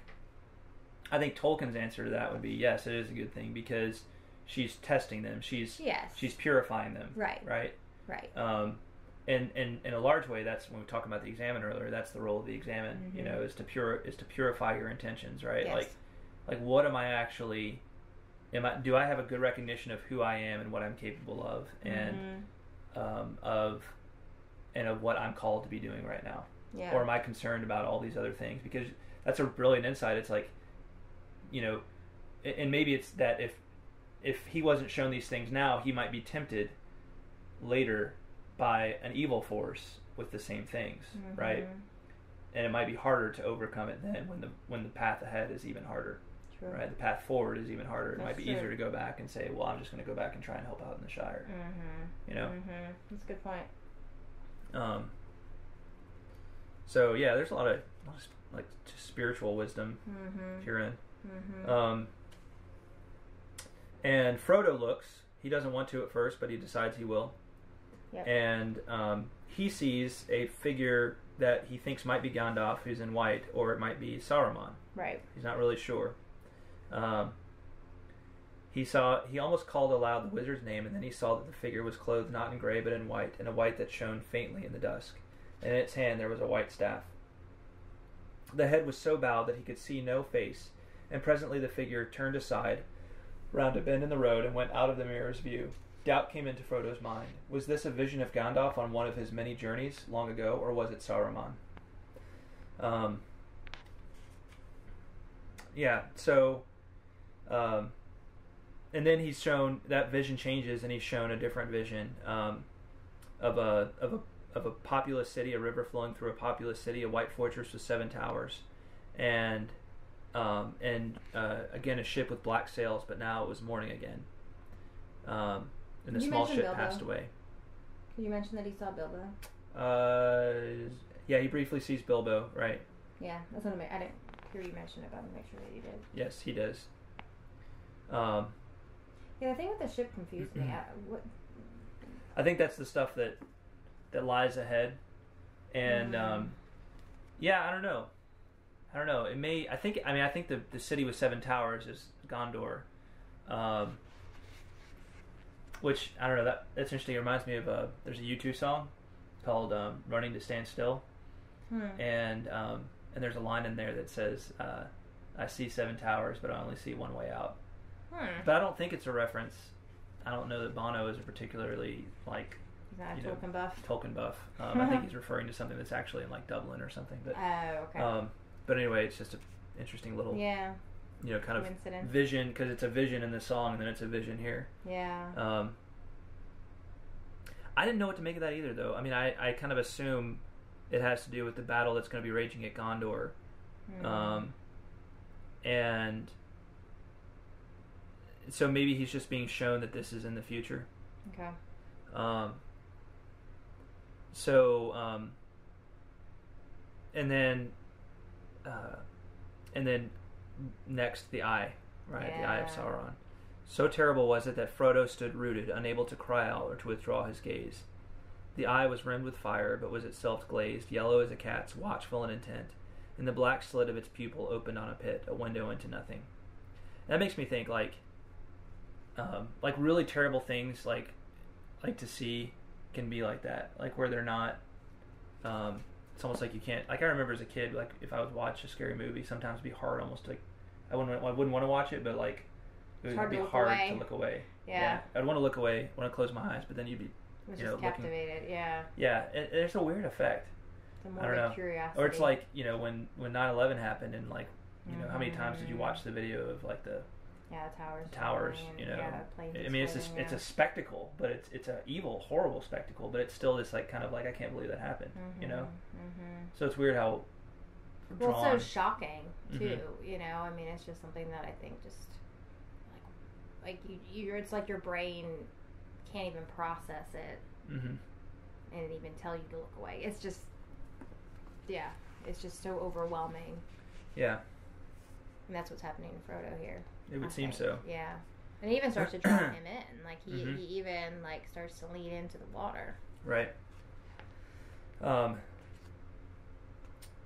I think Tolkien's answer to that would be yes, it is a good thing because she's testing them. She's Yes. she's purifying them. Right. Right. right. Um, and, and in a large way, that's when we talked about the Examen earlier. That's the role of the Examen. You Mhm. know, is to pure is to purify your intentions. Right. Yes. Like, like what am I actually? Am I? Do I have a good recognition of who I am and what I'm capable of, and Mhm. Um, of and of what I'm called to be doing right now? yeah. Or am I concerned about all these other things? Because that's a brilliant insight. It's like, you know, and maybe it's that if if he wasn't shown these things now, he might be tempted later by an evil force with the same things, right? Mhm. And it might be harder to overcome it then when the when the path ahead is even harder, True. right? The path forward is even harder. It might be true. easier to go back and say, well, I'm just going to go back and try and help out in the Shire, Mm-hmm. you know. Mm-hmm. That's a good point. Um, so yeah, there's a lot of, a lot of like spiritual wisdom Mm-hmm. herein. Mm-hmm. Um, and Frodo looks. He doesn't want to at first, but he decides he will. Yep. And um, he sees a figure that he thinks might be Gandalf, who's in white, or it might be Saruman. right. He's not really sure. Um, he saw. He almost called aloud the wizard's name, and then he saw that the figure was clothed not in gray but in white, and a white that shone faintly in the dusk. And in its hand there was a white staff. The head was so bowed that he could see no face, and presently the figure turned aside, round a bend in the road, and went out of the mirror's view. Doubt came into Frodo's mind. Was this a vision of Gandalf on one of his many journeys long ago, or was it Saruman? Um, yeah, so, um, and then he's shown that vision changes, and he's shown a different vision um, of a of a of a populous city, a river flowing through a populous city, a white fortress with seven towers, and um, and uh, again a ship with black sails, but now it was morning again. Um, and the You small ship Bilbo. passed away. Did you mention that he saw Bilbo? Uh, yeah, he briefly sees Bilbo. Right? Yeah, that's what I meant. I didn't hear you mention it, but I'm make sure that you did. Yes, he does. Um, Yeah, the thing with the ship confused me. <clears throat> I, what, I think that's the stuff that that lies ahead, and Mm. um, yeah, I don't know. I don't know. It may. I think. I mean, I think the the city with seven towers is Gondor, um, which I don't know. That that's interesting. It reminds me of a. There's a U2 song called um, "Running to Stand Still," hmm. and um, and there's a line in there that says, uh, "I see seven towers, but I only see one way out." Hmm. But I don't think it's a reference. I don't know that Bono is a particularly like you know, Tolkien buff. Tolkien buff. Um, I think <laughs> he's referring to something that's actually in like Dublin or something. But Oh, okay. um, but anyway, it's just an interesting little yeah, you know kind of vision because it's a vision in the song and then it's a vision here. yeah. Um, I didn't know what to make of that either, though. I mean, I, I kind of assume it has to do with the battle that's going to be raging at Gondor, Hmm. um, and so maybe he's just being shown that this is in the future. okay. Um, so, um, and then, uh, and then next the eye, right? The eye of Sauron. So terrible was it that Frodo stood rooted, unable to cry out or to withdraw his gaze. The eye was rimmed with fire, but was itself glazed, yellow as a cat's, watchful and intent, and the black slit of its pupil opened on a pit, a window into nothing. That makes me think like, um, like really terrible things, like, like to see, can be like that, like where they're not. Um, it's almost like you can't. Like I remember as a kid, like if I would watch a scary movie, sometimes it'd be hard, almost like I wouldn't, I wouldn't want to watch it, but like it would hard be to hard away. to look away. Yeah. I'd want to look away, want to close my eyes, but then you'd be, Was you just know, looking- captivated. Yeah. yeah, it, it's a weird effect. I don't know. curiosity. Or it's like you know when when 9/11 happened and like you know how many times did you Mhm. watch the video of like the yeah, towers. towers? You know, yeah, I mean it's a exploding, it's a spectacle, but it's it's a evil, horrible spectacle, but it's still this like kind of like I can't believe that happened. You know, Mm-hmm. so it's weird how Well, drawn. so shocking too. Mhm. You know, I mean, it's just something that I think just like like you, you it's like your brain can't even process it hmm and even tell you to look away. It's just yeah, it's just so overwhelming, Yeah, and that's what's happening to Frodo here. It would I seem so. Yeah. And he even starts to draw <clears throat> him in. Like he, Mhm. he even like starts to lean into the water. Right. Um,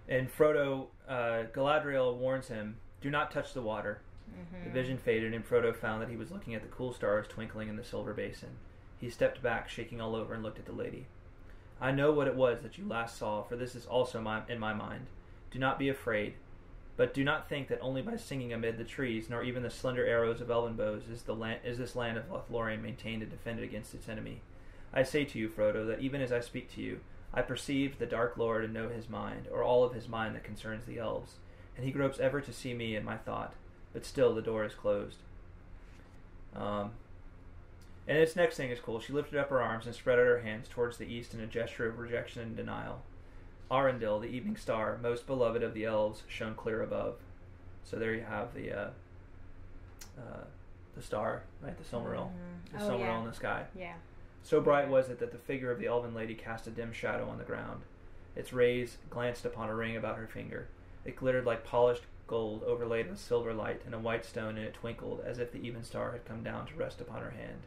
and Frodo, uh, Galadriel warns him, "Do not touch the water." Mm-hmm. The vision faded, and Frodo found that he was looking at the cool stars twinkling in the silver basin. He stepped back, shaking all over, and looked at the lady. I know what it was that you last saw, for this is also my, in my mind. Do not be afraid, but do not think that only by singing amid the trees, nor even the slender arrows of elven bows, is the land, is this land of Lothlorien maintained and defended against its enemy. I say to you, Frodo, that even as I speak to you, I perceive the Dark Lord and know his mind, or all of his mind that concerns the elves, and he gropes ever to see me in my thought, but still the door is closed. Um, and this next thing is cool. She lifted up her arms and spread out her hands towards the east in a gesture of rejection and denial. Earendil, the evening star, most beloved of the elves, shone clear above. So there you have the uh, uh, the star, right? The Silmaril, Mhm. the Oh, Silmaril yeah. in the sky. Yeah. So bright was it that the figure of the elven lady cast a dim shadow on the ground. Its rays glanced upon a ring about her finger. It glittered like polished gold overlaid with silver light, and a white stone in it twinkled as if the even star had come down to rest upon her hand.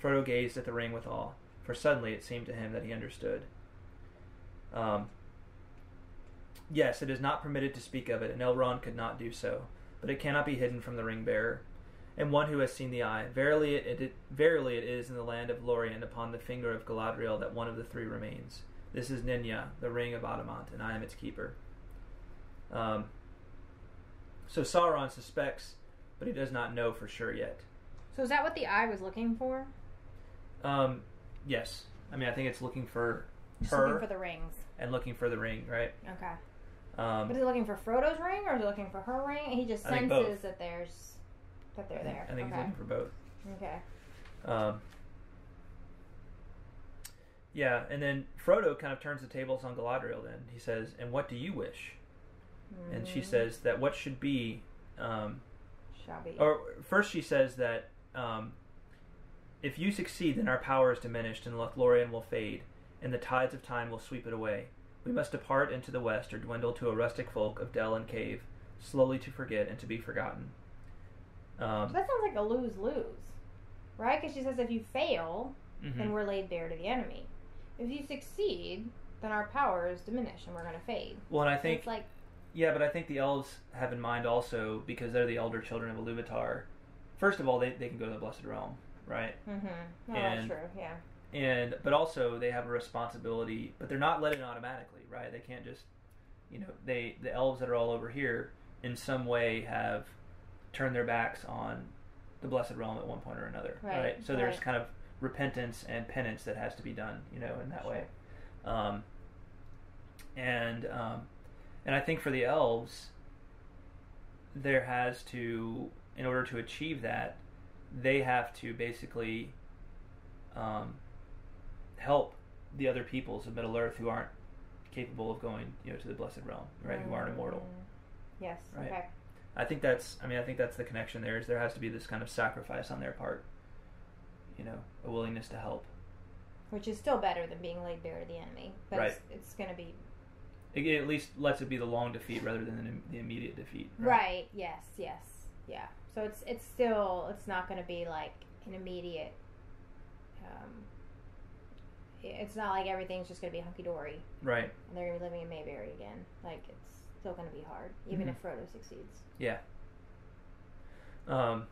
Frodo gazed at the ring with awe, for suddenly it seemed to him that he understood. Um, yes, it is not permitted to speak of it, and Elrond could not do so, but it cannot be hidden from the ring bearer and one who has seen the eye. Verily it, it verily it is in the land of Lorien upon the finger of Galadriel that one of the three remains. This is Nenya, the ring of Adamant, and I am its keeper. Um, so Sauron suspects, but he does not know for sure yet. So is that what the eye was looking for? Um, yes, I mean I think it's looking for Just her looking for the rings. and looking for the ring, right? Okay. Um, But is it looking for Frodo's ring or is he looking for her ring? He just I think senses both. that there's that they're there. I think he's okay. looking for both. Okay. Um, yeah, and then Frodo kind of turns the tables on Galadriel. Then he says, "And what do you wish?" And she Mm, says that what should be, um, shall be. or first she says that um, if you succeed, then our power is diminished, and Lothlorien will fade, and the tides of time will sweep it away. We must depart into the west, or dwindle to a rustic folk of dell and cave, slowly to forget and to be forgotten. Um, that sounds like a lose lose, right? Because she says if you fail, mhm. then we're laid bare to the enemy. If you succeed, then our power is diminished and we're going to fade. Well, and I So think it's like Yeah, but I think the elves have in mind also because they're the elder children of Iluvatar. First of all, they, they can go to the Blessed Realm, right? Mm-hmm. Oh, And- that's true. Yeah. And but also they have a responsibility, but they're not let in automatically, right? They can't just, you know, they the elves that are all over here in some way have turned their backs on the Blessed Realm at one point or another, Right, right? So there's kind of repentance and penance that has to be done, you know, in that way. Um, and um, and I think for the elves, there has to, in order to achieve that, they have to basically um, help the other peoples of Middle Earth who aren't capable of going, you know, to the Blessed Realm, right? Who aren't immortal. Mm, Yes. Right. Okay. I think that's. I mean, I think that's the connection. There is there has to be this kind of sacrifice on their part. You know, a willingness to help. Which is still better than being laid bare to the enemy. But Right. it's, it's going to be It, it at least lets it be the long defeat rather than the, the immediate defeat. Right. Yes. Yes. Yeah. So it's it's still it's not going to be like an immediate. Um, it's not like everything's just going to be hunky dory Right. and they're going to be living in Mayberry again. Like it's still going to be hard, even Mhm. if Frodo succeeds. Yeah. Um,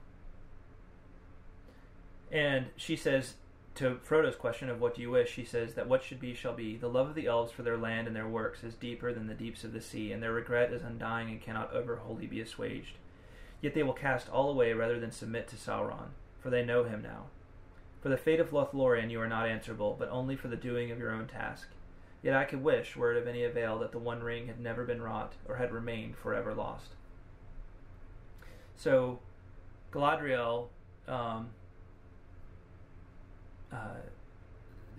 and she says to Frodo's question of what do you wish, she says that what should be shall be. The love of the elves for their land and their works is deeper than the deeps of the sea, and their regret is undying and cannot over wholly be assuaged. Yet they will cast all away rather than submit to Sauron, for they know him now. For the fate of Lothlorien you are not answerable, but only for the doing of your own task. Yet I could wish, were it of any avail, that the One Ring had never been wrought, or had remained forever lost. So, Galadriel, um, uh,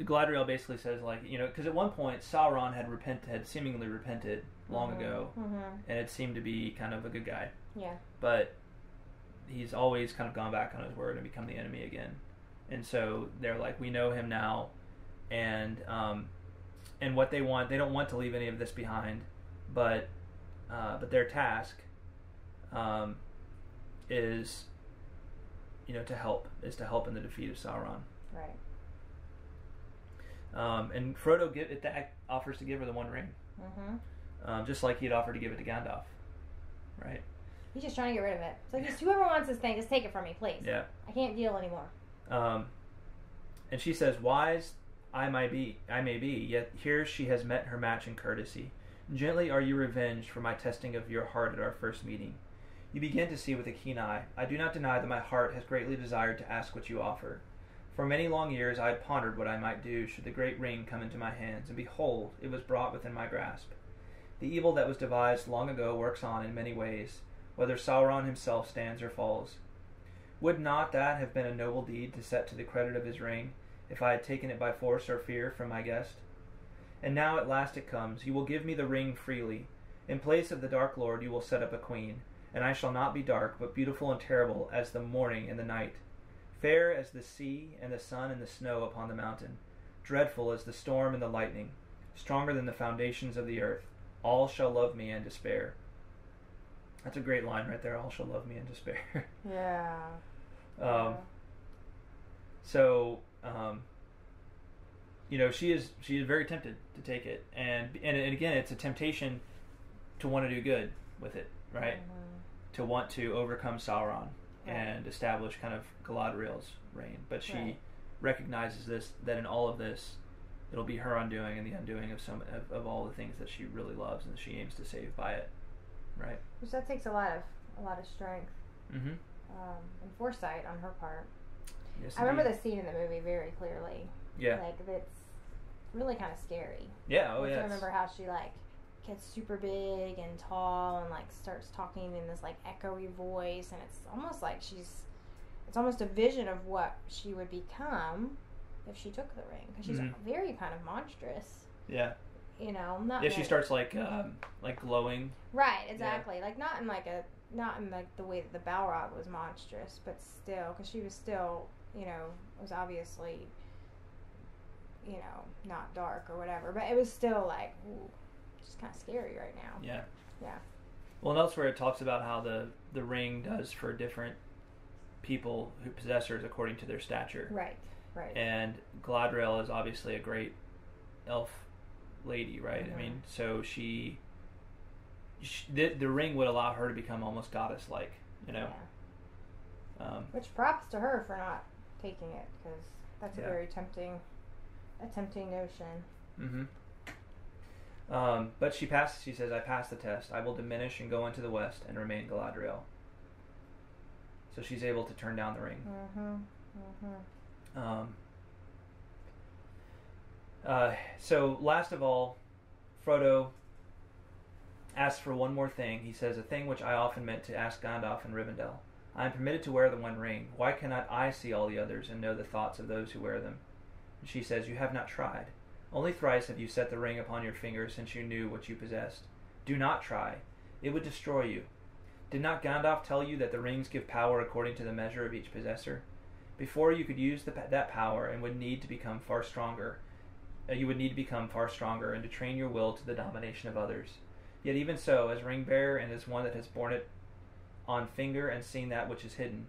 Galadriel basically says, like, you know, because at one point Sauron had repented, had seemingly repented long ago, Mm-hmm. and it seemed to be kind of a good guy, Yeah. but he's always kind of gone back on his word and become the enemy again. And so they're like, we know him now, and um, and what they want, they don't want to leave any of this behind, but uh, but their task um, is, you know, to help is to help in the defeat of Sauron. Right. Um, and Frodo give, it, that offers to give her the One Ring, Mm-hmm. um, just like he'd offered to give it to Gandalf, right? He's just trying to get rid of it. So just whoever wants this thing, just take it from me, please. Yeah. I can't deal anymore. Um, and she says, "Wise I may be, I may be, yet here she has met her match in courtesy. Gently are you revenged for my testing of your heart at our first meeting. You begin to see with a keen eye. I do not deny that my heart has greatly desired to ask what you offer. For many long years I had pondered what I might do should the great ring come into my hands, and behold, it was brought within my grasp. The evil that was devised long ago works on in many ways, whether Sauron himself stands or falls. Would not that have been a noble deed to set to the credit of his ring, if I had taken it by force or fear from my guest? And now at last it comes. You will give me the ring freely. In place of the Dark Lord you will set up a queen, and I shall not be dark, but beautiful and terrible as the morning and the night, fair as the sea and the sun and the snow upon the mountain, dreadful as the storm and the lightning, stronger than the foundations of the earth. All shall love me and despair. That's a great line right there. All shall love me and despair. <laughs> Yeah. Um, so, um, you know, she is she is very tempted to take it, and and, and again, it's a temptation to want to do good with it, right? Mhm. To want to overcome Sauron Right. and establish kind of Galadriel's reign, but she Right. recognizes this that in all of this, it'll be her undoing and the undoing of some of, of all the things that she really loves and she aims to save by it, right? Which that takes a lot of a lot of strength Mm-hmm. Um, and foresight on her part. Yes, I remember the scene in the movie very clearly. Yeah. Like it's really kind of scary. Yeah. Oh Like, yeah. I remember how she like gets super big and tall and like starts talking in this like echoey voice and it's almost like she's it's almost a vision of what she would become if she took the ring because she's Mhm. very kind of monstrous Yeah. you know not Yeah, she starts like um, like glowing. right exactly like not in like a not in like the way that the balrog was monstrous but still because she was still you know was obviously you know not dark or whatever but it was still like ooh, just kind of scary right now Yeah. Yeah. Well, and elsewhere it talks about how the the ring does for different people who possessors according to their stature. Right, right. And Galadriel is obviously a great elf lady, right? Mhm. I mean, so she, she the, the ring would allow her to become almost goddess like, you know. Yeah. Um, Which props to her for not taking it because that's a Yeah. very tempting, a tempting notion. hmm Um, but she passes. She says, "I passed the test. I will diminish and go into the west and remain Galadriel." So she's able to turn down the ring. Mm-hmm. Mm-hmm. Um, uh, so last of all, Frodo asks for one more thing. He says, "A thing which I often meant to ask Gandalf and Rivendell. I am permitted to wear the One Ring. Why cannot I see all the others and know the thoughts of those who wear them?" And she says, "You have not tried. Only thrice have you set the ring upon your finger since you knew what you possessed. Do not try. It would destroy you. Did not Gandalf tell you that the rings give power according to the measure of each possessor? Before you could use the, that power and would need to become far stronger, uh, you would need to become far stronger and to train your will to the domination of others. Yet even so, as ring bearer and as one that has borne it on finger and seen that which is hidden,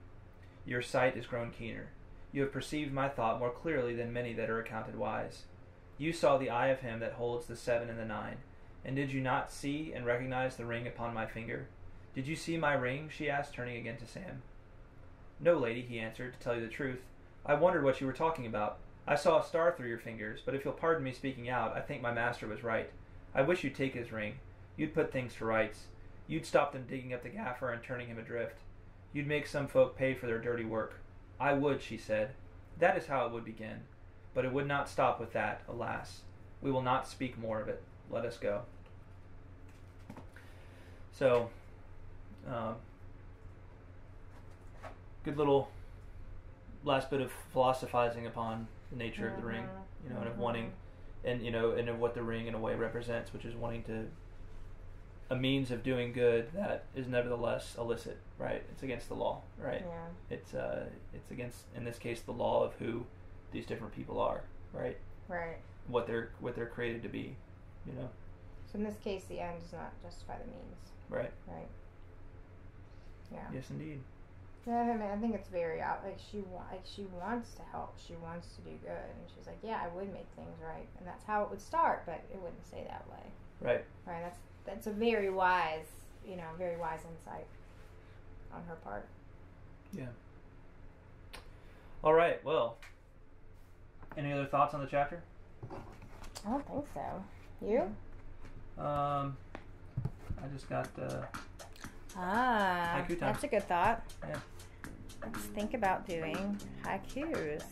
your sight is grown keener. You have perceived my thought more clearly than many that are accounted wise. You saw the eye of him that holds the seven and the nine. And did you not see and recognize the ring upon my finger? Did you see my ring? she asked, turning again to Sam. No, lady, he answered, to tell you the truth. I wondered what you were talking about. I saw a star through your fingers, but if you'll pardon me speaking out, I think my master was right. I wish you'd take his ring. You'd put things to rights. You'd stop them digging up the gaffer and turning him adrift. You'd make some folk pay for their dirty work. I would, she said. That is how it would begin. But it would not stop with that, alas. We will not speak more of it. Let us go. So, um, good little last bit of philosophizing upon the nature of the ring, Mhm. you know, and of Mhm. wanting, and you know, and of what the ring in a way represents, which is wanting to a means of doing good that is nevertheless illicit, right? It's against the law, right? Yeah. It's uh, it's against in this case the law of who these different people are, right? Right. What they're what they're created to be, you know, So in this case, the end does not justify the means, right? right? Yeah. Yes, indeed. Yeah, I mean, I think it's very out. Like she, wa- like she wants to help. She wants to do good, and she's like, "Yeah, I would make things right," and that's how it would start. But it wouldn't stay that way, Right. right? That's that's a very wise, you know, very wise insight on her part. Yeah. All right. Well, any other thoughts on the chapter? I don't think so. You? Um, I just got uh, Ah, Haiku time. that's a good thought. yeah. Let's think about doing haikus.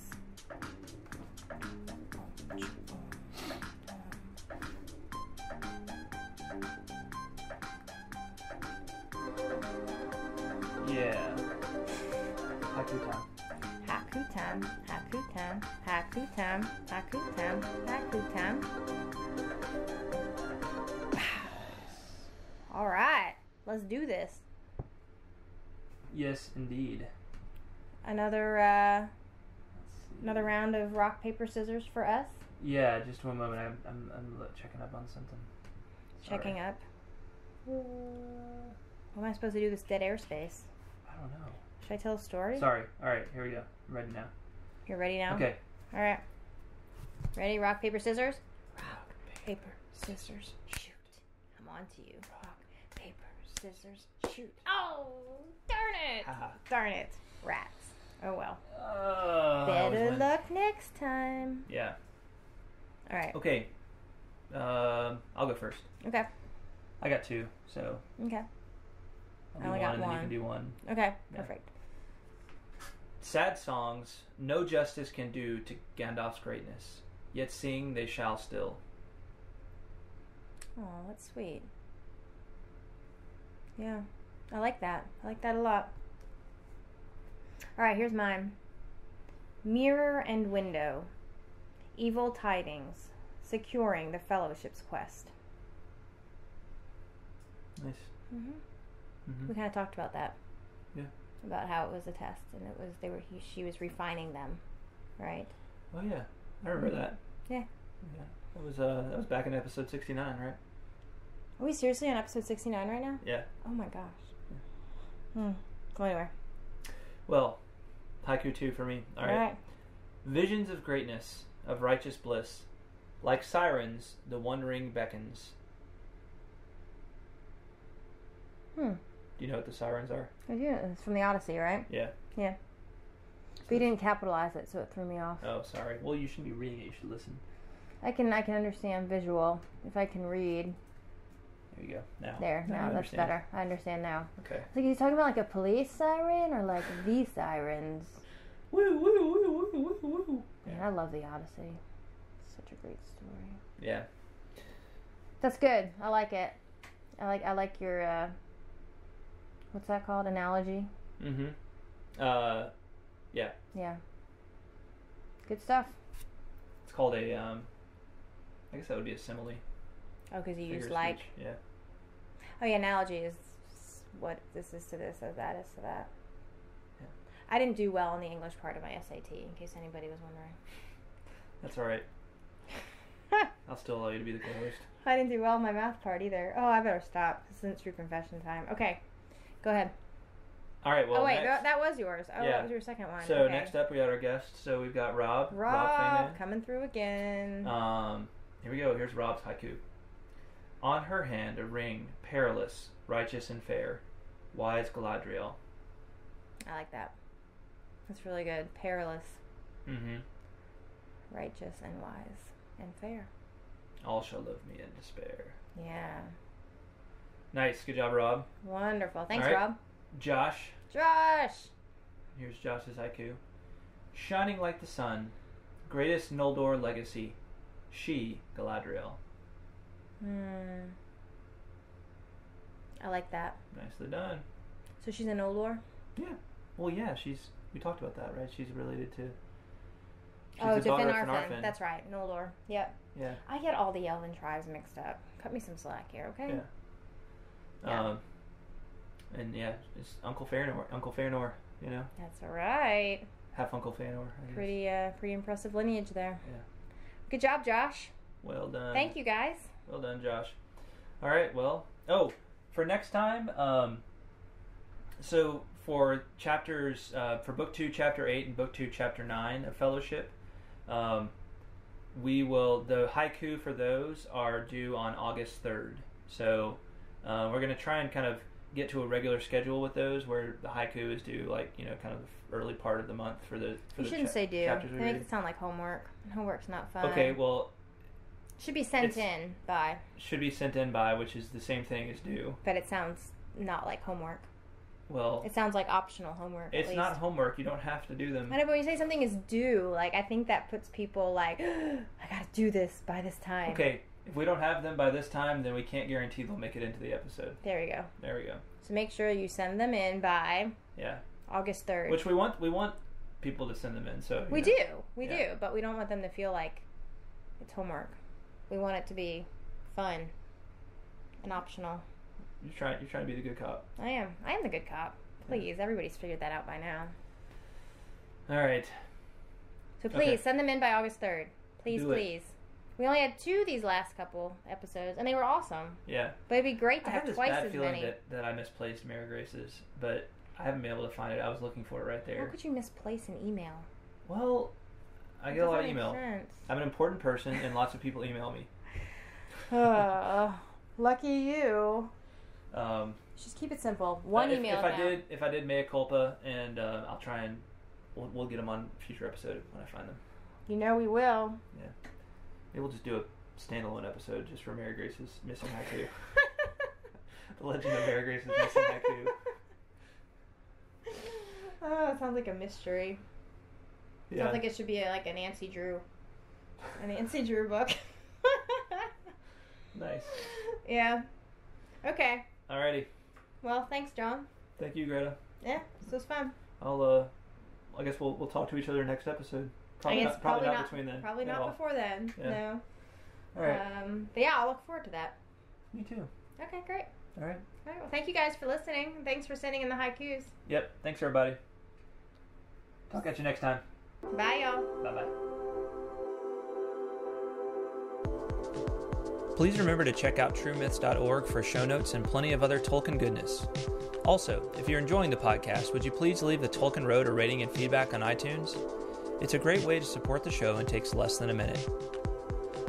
Haiku time. Haku time, haku time, haku time, haku time, haku time. <sighs> All right, let's do this. Yes, indeed. Another uh, another round of rock paper scissors for us. Yeah, just one moment. I'm I'm, I'm checking up on something. Sorry. Checking up. What am I supposed to do? This dead airspace. I don't know. Should I tell a story? Sorry. All right, here we go. I'm ready now. You're ready now. Okay. All right. Ready? Rock paper scissors. Rock paper scissors shoot. I'm on to you. Rock paper scissors shoot. Oh darn it! Haha. Darn it! Rats. Oh well. Uh, Better win. luck next time. Yeah. All right. Okay. Um, I'll go first. Okay. I got two, so Okay. I'll I only one, got and you can do one. Okay. Yeah. Perfect. Sad songs no justice can do to Gandalf's greatness, yet sing they shall still. Oh, that's sweet. Yeah, I like that. I like that a lot. All right, here's mine. Mirror and window. Evil tidings. Securing the fellowship's quest. Nice. hmm hmm We kind of talked about that. Yeah. About how it was a test, and it was they were he, she was refining them, right? Oh yeah, I remember that. Yeah. Yeah. That was uh that was back in episode sixty nine, right? Are we seriously on episode sixty nine right now? Yeah. Oh my gosh. Hmm. Well, anyway. Well, haiku two for me. All right. All right. Visions of greatness, of righteous bliss, like sirens, the wondering beckons. Hmm. Do you know what the sirens are? Oh, yeah, It's from the Odyssey, right? Yeah. Yeah. But you didn't capitalize it, so it threw me off. Oh, sorry. Well, you shouldn't be reading it. You should listen. I can I can understand visual if I can read. There you go. Now. There, Now now that's better. I understand now. Okay. Like he's talking about like a police siren or like the sirens. Woo woo woo woo woo woo. Man, I love the Odyssey. It's such a great story. Yeah. That's good. I like it. I like I like your uh what's that called? Analogy? Mm-hmm. Uh, yeah. Yeah. Good stuff. It's called a um. I guess that would be a simile. Oh, because you figure use like. speech. Yeah. Oh yeah, analogy is what this is to this, as that is to that. Yeah. I didn't do well on the English part of my SAT, in case anybody was wondering. That's all right. <laughs> I'll still allow you to be the co-host. I didn't do well in my math part either. Oh, I better stop. This isn't true confession time. Okay, go ahead. All right. Well, oh wait, next, that, that was yours. Oh, Yeah. that was your second one. so okay. next up we got our guest. So we've got Rob. Rob, Feynman. coming through again. Um, here we go. Here's Rob's haiku. On her hand a ring, perilous, righteous and fair, wise Galadriel. I like that. That's really good. Perilous, Mm-hmm. righteous, and wise, and fair. All shall love me in despair. Yeah. Nice. Good job, Rob. Wonderful. Thanks, right. Rob. Josh. Josh. Here's Josh's haiku. Shining like the sun, greatest Noldor legacy, she, Galadriel. Hmm. I like that. Nicely done. So she's in Noldor. Yeah. Well, yeah, she's. We talked about that, right? She's related to. She's oh, to Finarfin. Finarfin. That's right. Noldor. Yep. Yeah. I get all the elven tribes mixed up. Cut me some slack here, okay? Yeah. Yeah. Um, and yeah, it's Uncle Feanor. Uncle Feanor, you know, That's all right. half Uncle guess. Pretty, uh, pretty impressive lineage there. Yeah. Good job, Josh. Well done. Thank you, guys. Well done, Josh. All right. Well, oh, for next time, um, so for chapters uh, for book two, chapter eight, and book two, chapter nine of Fellowship, um, we will the haiku for those are due on August third. So uh, we're gonna try and kind of get to a regular schedule with those, where the haiku is due like you know kind of the early part of the month for the. For You the shouldn't cha- say do. chapters They we make it sound like homework. <laughs> Homework's not fun. Okay, well, Should be sent in by, should be sent in by, which is the same thing as due. but it sounds not like homework. Well, It sounds like optional homework. It's not homework. You don't have to do them. I know, but when you say something is due, like I think that puts people like, <gasps> I gotta do this by this time. Okay, if we don't have them by this time, then we can't guarantee they'll make it into the episode. There we go. There we go. So make sure you send them in by Yeah, August third. which we want. We want people to send them in. So we know. do, we Yeah. do, but we don't want them to feel like it's homework. We want it to be fun and optional. You're trying. You're trying to be the good cop. I am. I am the good cop. Please, everybody's figured that out by now. All right. So Okay. please send them in by August third. Please, Do it. We only had two these last couple episodes, and they were awesome. Yeah. But it'd be great to I have have this twice bad as feeling many. that, that I misplaced Mary Grace's, but I haven't been able to find it. I was looking for it right there. How could you misplace an email? Well, I get a lot of email. sense. I'm an important person, and lots of people email me. <laughs> Uh, lucky you. Um, Just keep it simple. One if, email If I did, if I did mea culpa, and uh, I'll try and we'll, we'll get them on future episode when I find them. You know we will. Maybe we'll just do a standalone episode just for Mary Grace's missing haiku. <laughs> the Legend of Mary Grace's missing haiku. <laughs> oh, it sounds like a mystery. Yeah. Sounds like it should be a, like a Nancy Drew, a Nancy Drew book. <laughs> nice. Yeah. Okay. Alrighty. Well, thanks, John. Thank you, Greta. Yeah, this was fun. I'll uh, I guess we'll we'll talk to each other next episode. Probably I guess not, probably, probably not, not- between then. Probably not all. before then. Yeah. No. All right. Um, but yeah, I'll look forward to that. Me too. Okay, great. All right. All right. Well, thank you guys for listening. Thanks for sending in the haikus. Yep. Thanks everybody. Talk at you next time. Bye, y'all. Bye bye. Please remember to check out truemyths.org for show notes and plenty of other Tolkien goodness. Also, if you're enjoying the podcast, would you please leave the Tolkien Road a rating and feedback on iTunes? It's a great way to support the show and takes less than a minute.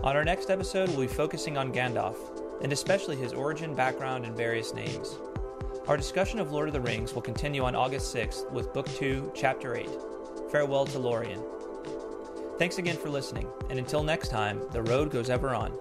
On our next episode, we'll be focusing on Gandalf, and especially his origin, background, and various names. Our discussion of Lord of the Rings will continue on August 6th with Book 2, Chapter 8 Farewell to Lorien. Thanks again for listening, and until next time, the road goes ever on.